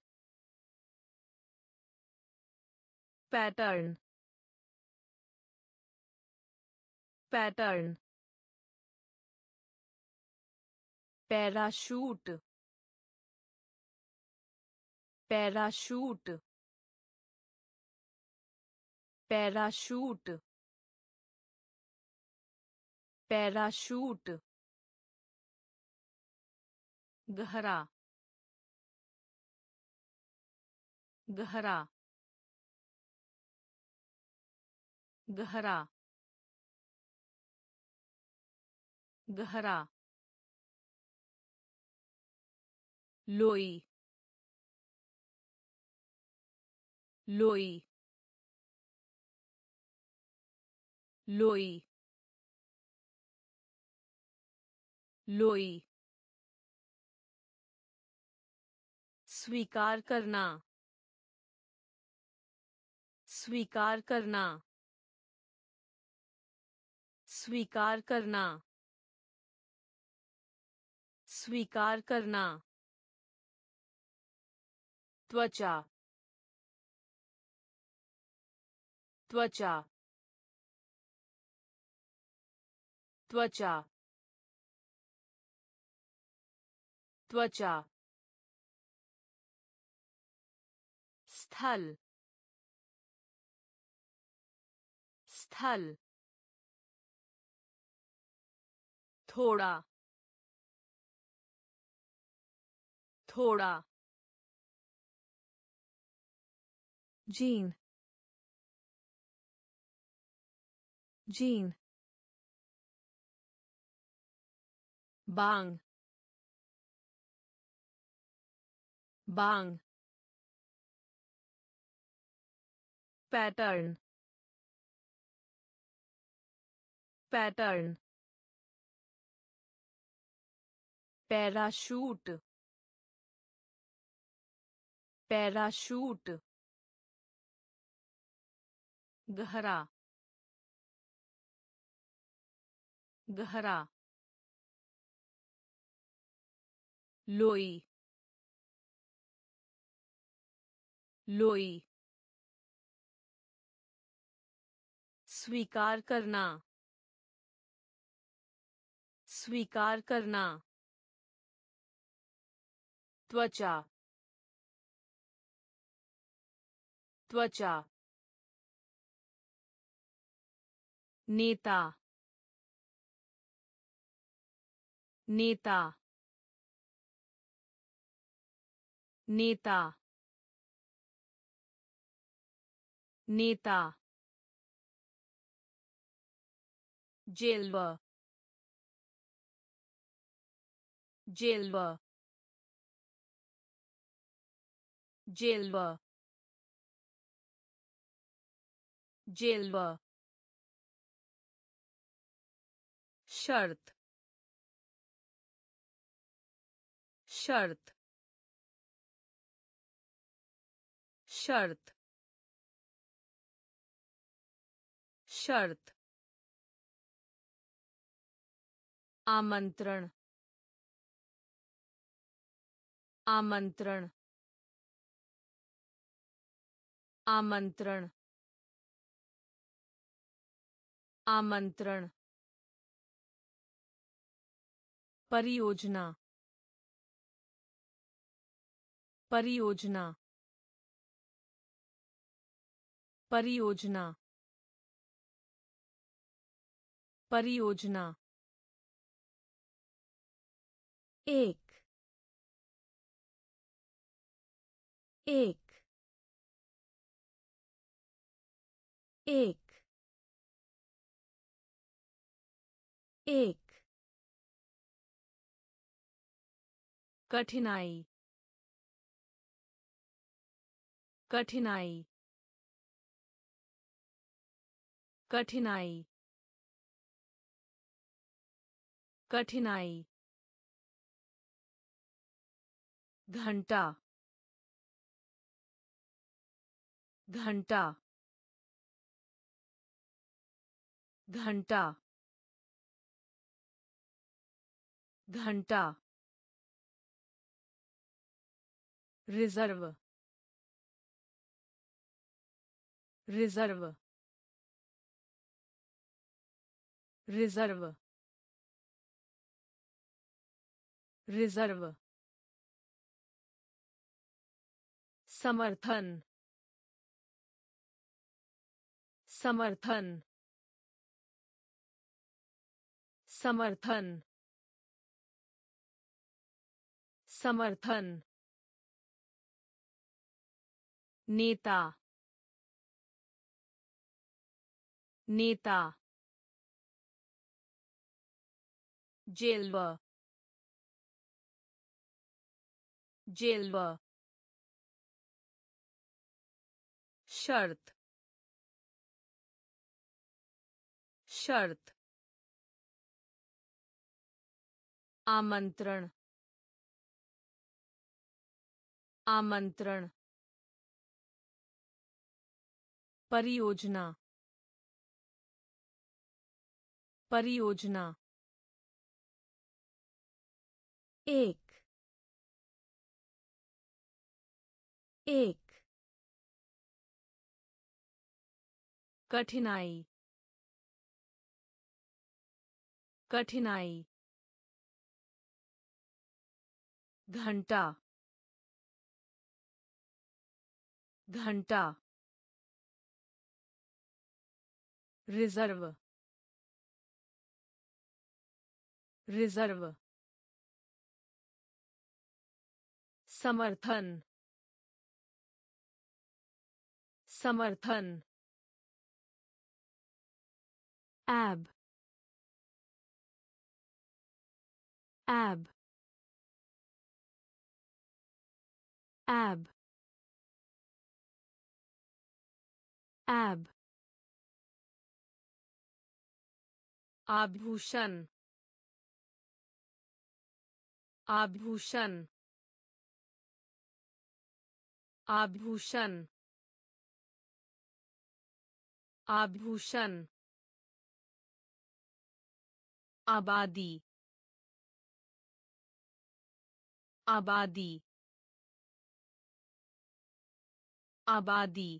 A: Pattern. Pattern. Parachute parachute parachute parachute गहरा गहरा गहरा गहरा लोई लोई लोई लोई स्वीकार करना स्वीकार करना स्वीकार करना स्वीकार करना त्वचा। त्वचा। त्वचा। त्वचा। स्थल। स्थल। थोड़ा। थोड़ा।
B: जीन जीन
A: बांग बांग
B: पैटर्न पैटर्न
A: पैराशूट पैराशूट गहरा गहरा लोई लोई स्वीकार करना स्वीकार करना त्वचा त्वचा नेता नेता नेता नेता जेल्व जेल्व जेल्व जेल्व शर्त शर्त शर्त शर्त आमंत्रण आमंत्रण आमंत्रण आमंत्रण परियोजना। परियोजना। परियोजना। परियोजना।
B: एक। एक। एक। एक।
A: कठिनाई। कठिनाई। कठिनाई। कठिनाई। घंटा। घंटा। घंटा। घंटा। रिज़र्व रिज़र्व रिज़र्व रिज़र्व समर्थन समर्थन समर्थन समर्थन नेता नेता जेल्व जेल्व शर्त शर्त आमंत्रण आमंत्रण परियोजना। परियोजना।
B: एक। एक।
A: कठिनाई। कठिनाई। घंटा। घंटा। रिज़र्व रिज़र्व समर्थन समर्थन
B: एब एब एब ab.
A: आभूषण आभूषण आभूषण आभूषण आबादी आबादी आबादी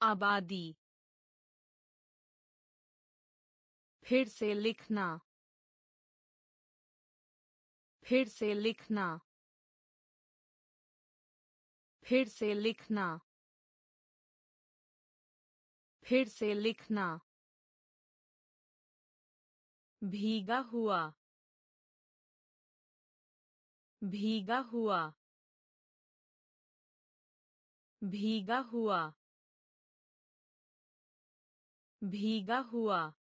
A: आबादी। फिर से लिखना। फिर से लिखना। फिर से लिखना। फिर से लिखना। भीगा हुआ। भीगा हुआ। भीगा हुआ। भीगा हुआ।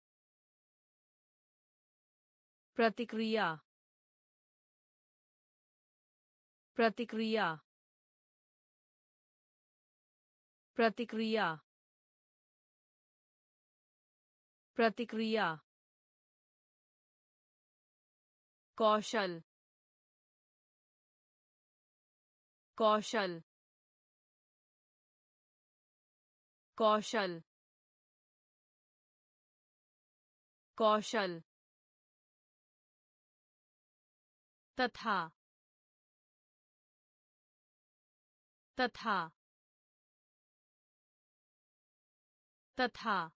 A: प्रतिक्रिया प्रतिक्रिया प्रतिक्रिया प्रतिक्रिया कौशल कौशल कौशल कौशल तथा तथा तथा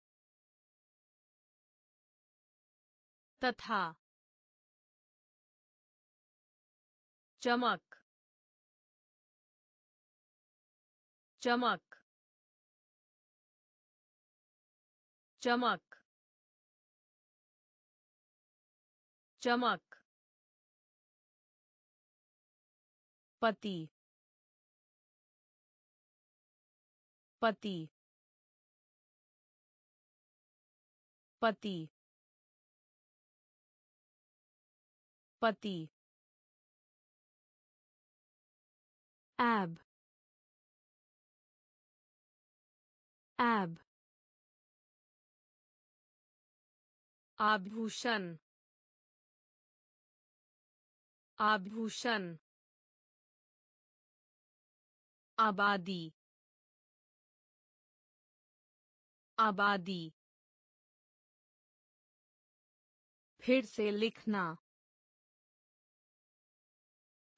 A: तथा। चमक चमक। चमक चमक। पति। पति। पति। पति।
B: Ab ab
A: आभूषण आभूषण आबादी। आबादी। फिर से लिखना।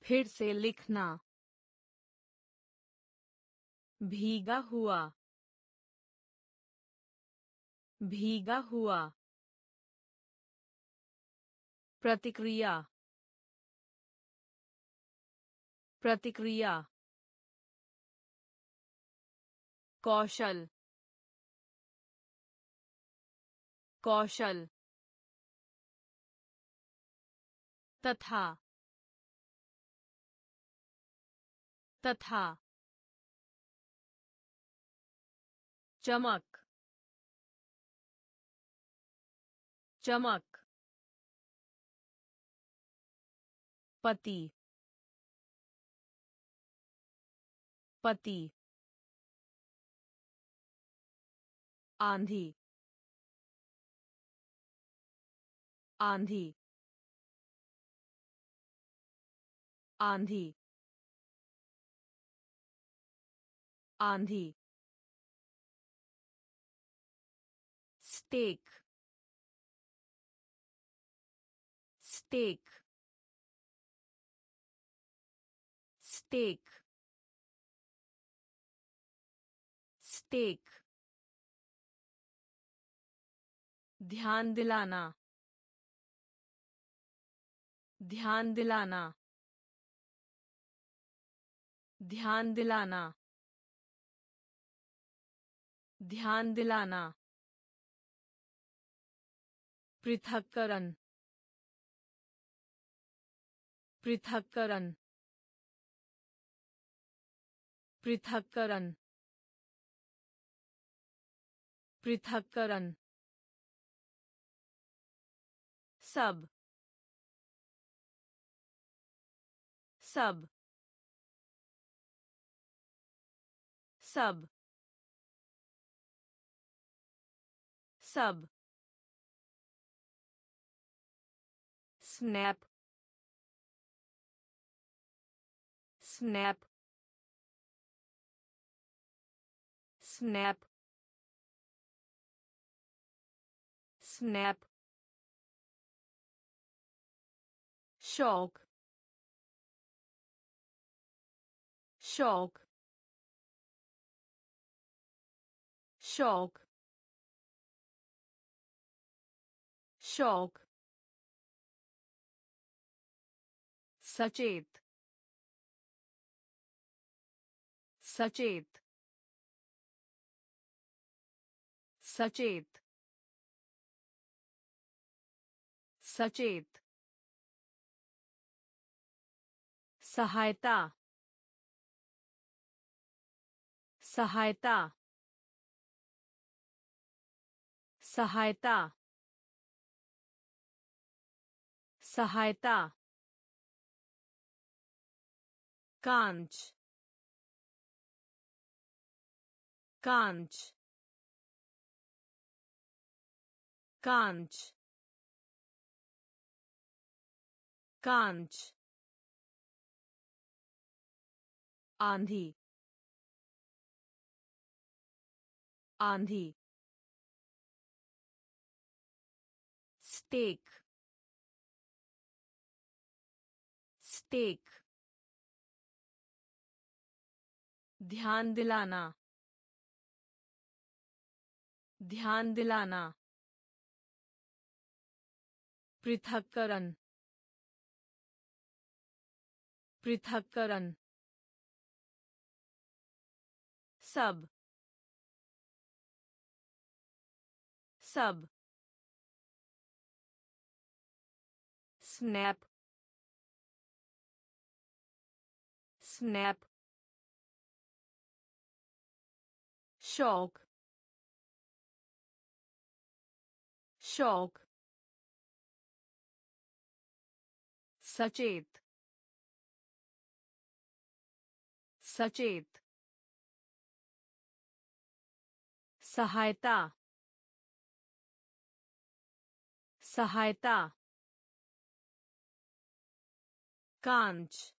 A: फिर से लिखना। भीगा हुआ। भीगा हुआ। प्रतिक्रिया। प्रतिक्रिया। कौशल कौशल तथा तथा चमक चमक पति पति आंधी। आंधी। आंधी। आंधी। स्टेक। स्टेक। स्टेक। स्टेक। ध्यान दिलाना। ध्यान दिलाना। ध्यान दिलाना। ध्यान दिलाना। पृथक्करण पृथक्करण पृथक्करण पृथक्करण sub. Sub. Sub. Sub. Snap. Snap. Snap. Snap. शौक शौक शौक शौक सचेत सचेत सचेत सचेत सहायता सहायता सहायता सहायता कांच कांच कांच कांच आंधी। आंधी। स्टेक। स्टेक। ध्यान दिलाना। ध्यान दिलाना। पृथक्करण। पृथक्करण। सब सब snap. Snap. शौक शौक सचेत सचेत सहायता सहायता कांच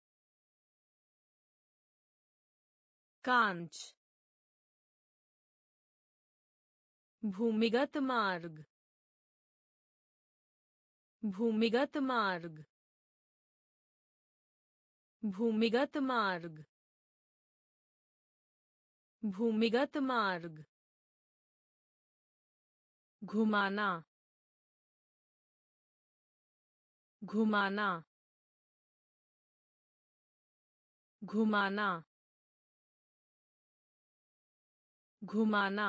A: कांच भूमिगत मार्ग भूमिगत मार्ग भूमिगत मार्ग भूमिगत मार्ग। घुमाना घुमाना घुमाना घुमाना।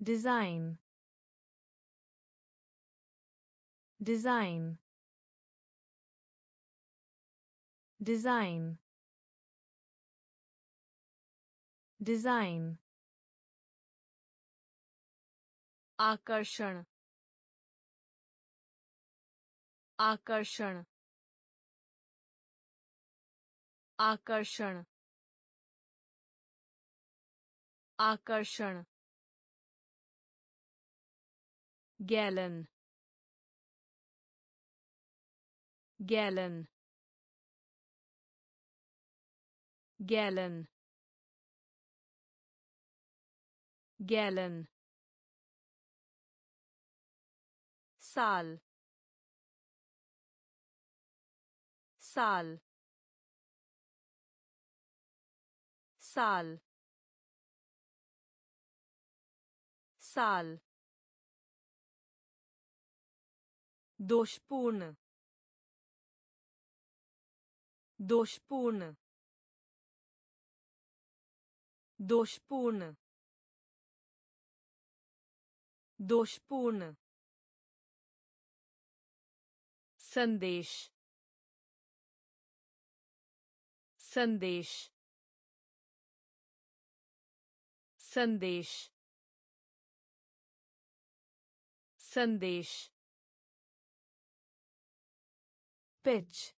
A: डिज़ाइन डिज़ाइन डिज़ाइन डिज़ाइन आकर्षण आकर्षण आकर्षण आकर्षण गैलन गैलन गैलन गैलन साल साल साल साल दोषपूर्ण दोषपूर्ण दोषपूर्ण दोषपूर्ण संदेश संदेश संदेश संदेश pitch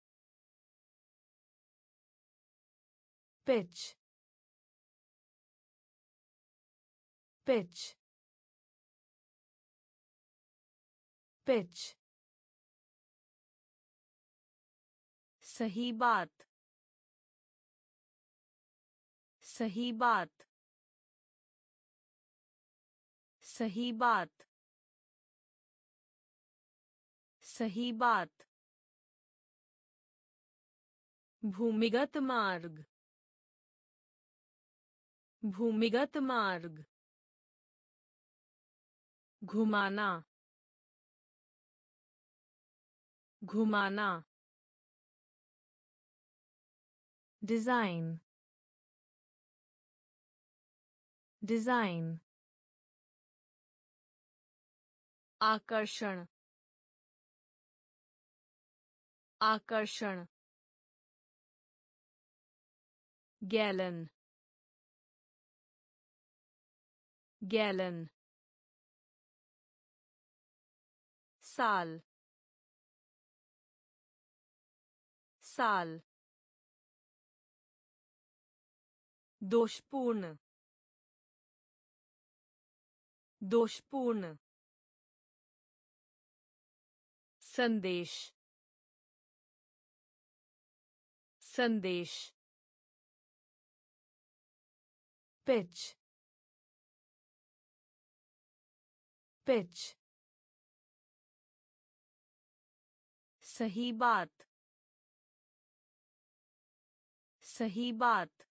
A: pitch pitch pitch सही बात। सही बात। सही बात। सही बात। भूमिगत मार्ग। भूमिगत मार्ग। घुमाना। घुमाना। डिज़ाइन डिज़ाइन आकर्षण आकर्षण गैलन गैलन साल साल दोषपूर्ण दोषपूर्ण संदेश संदेश
B: pitch pitch
A: सही बात सही बात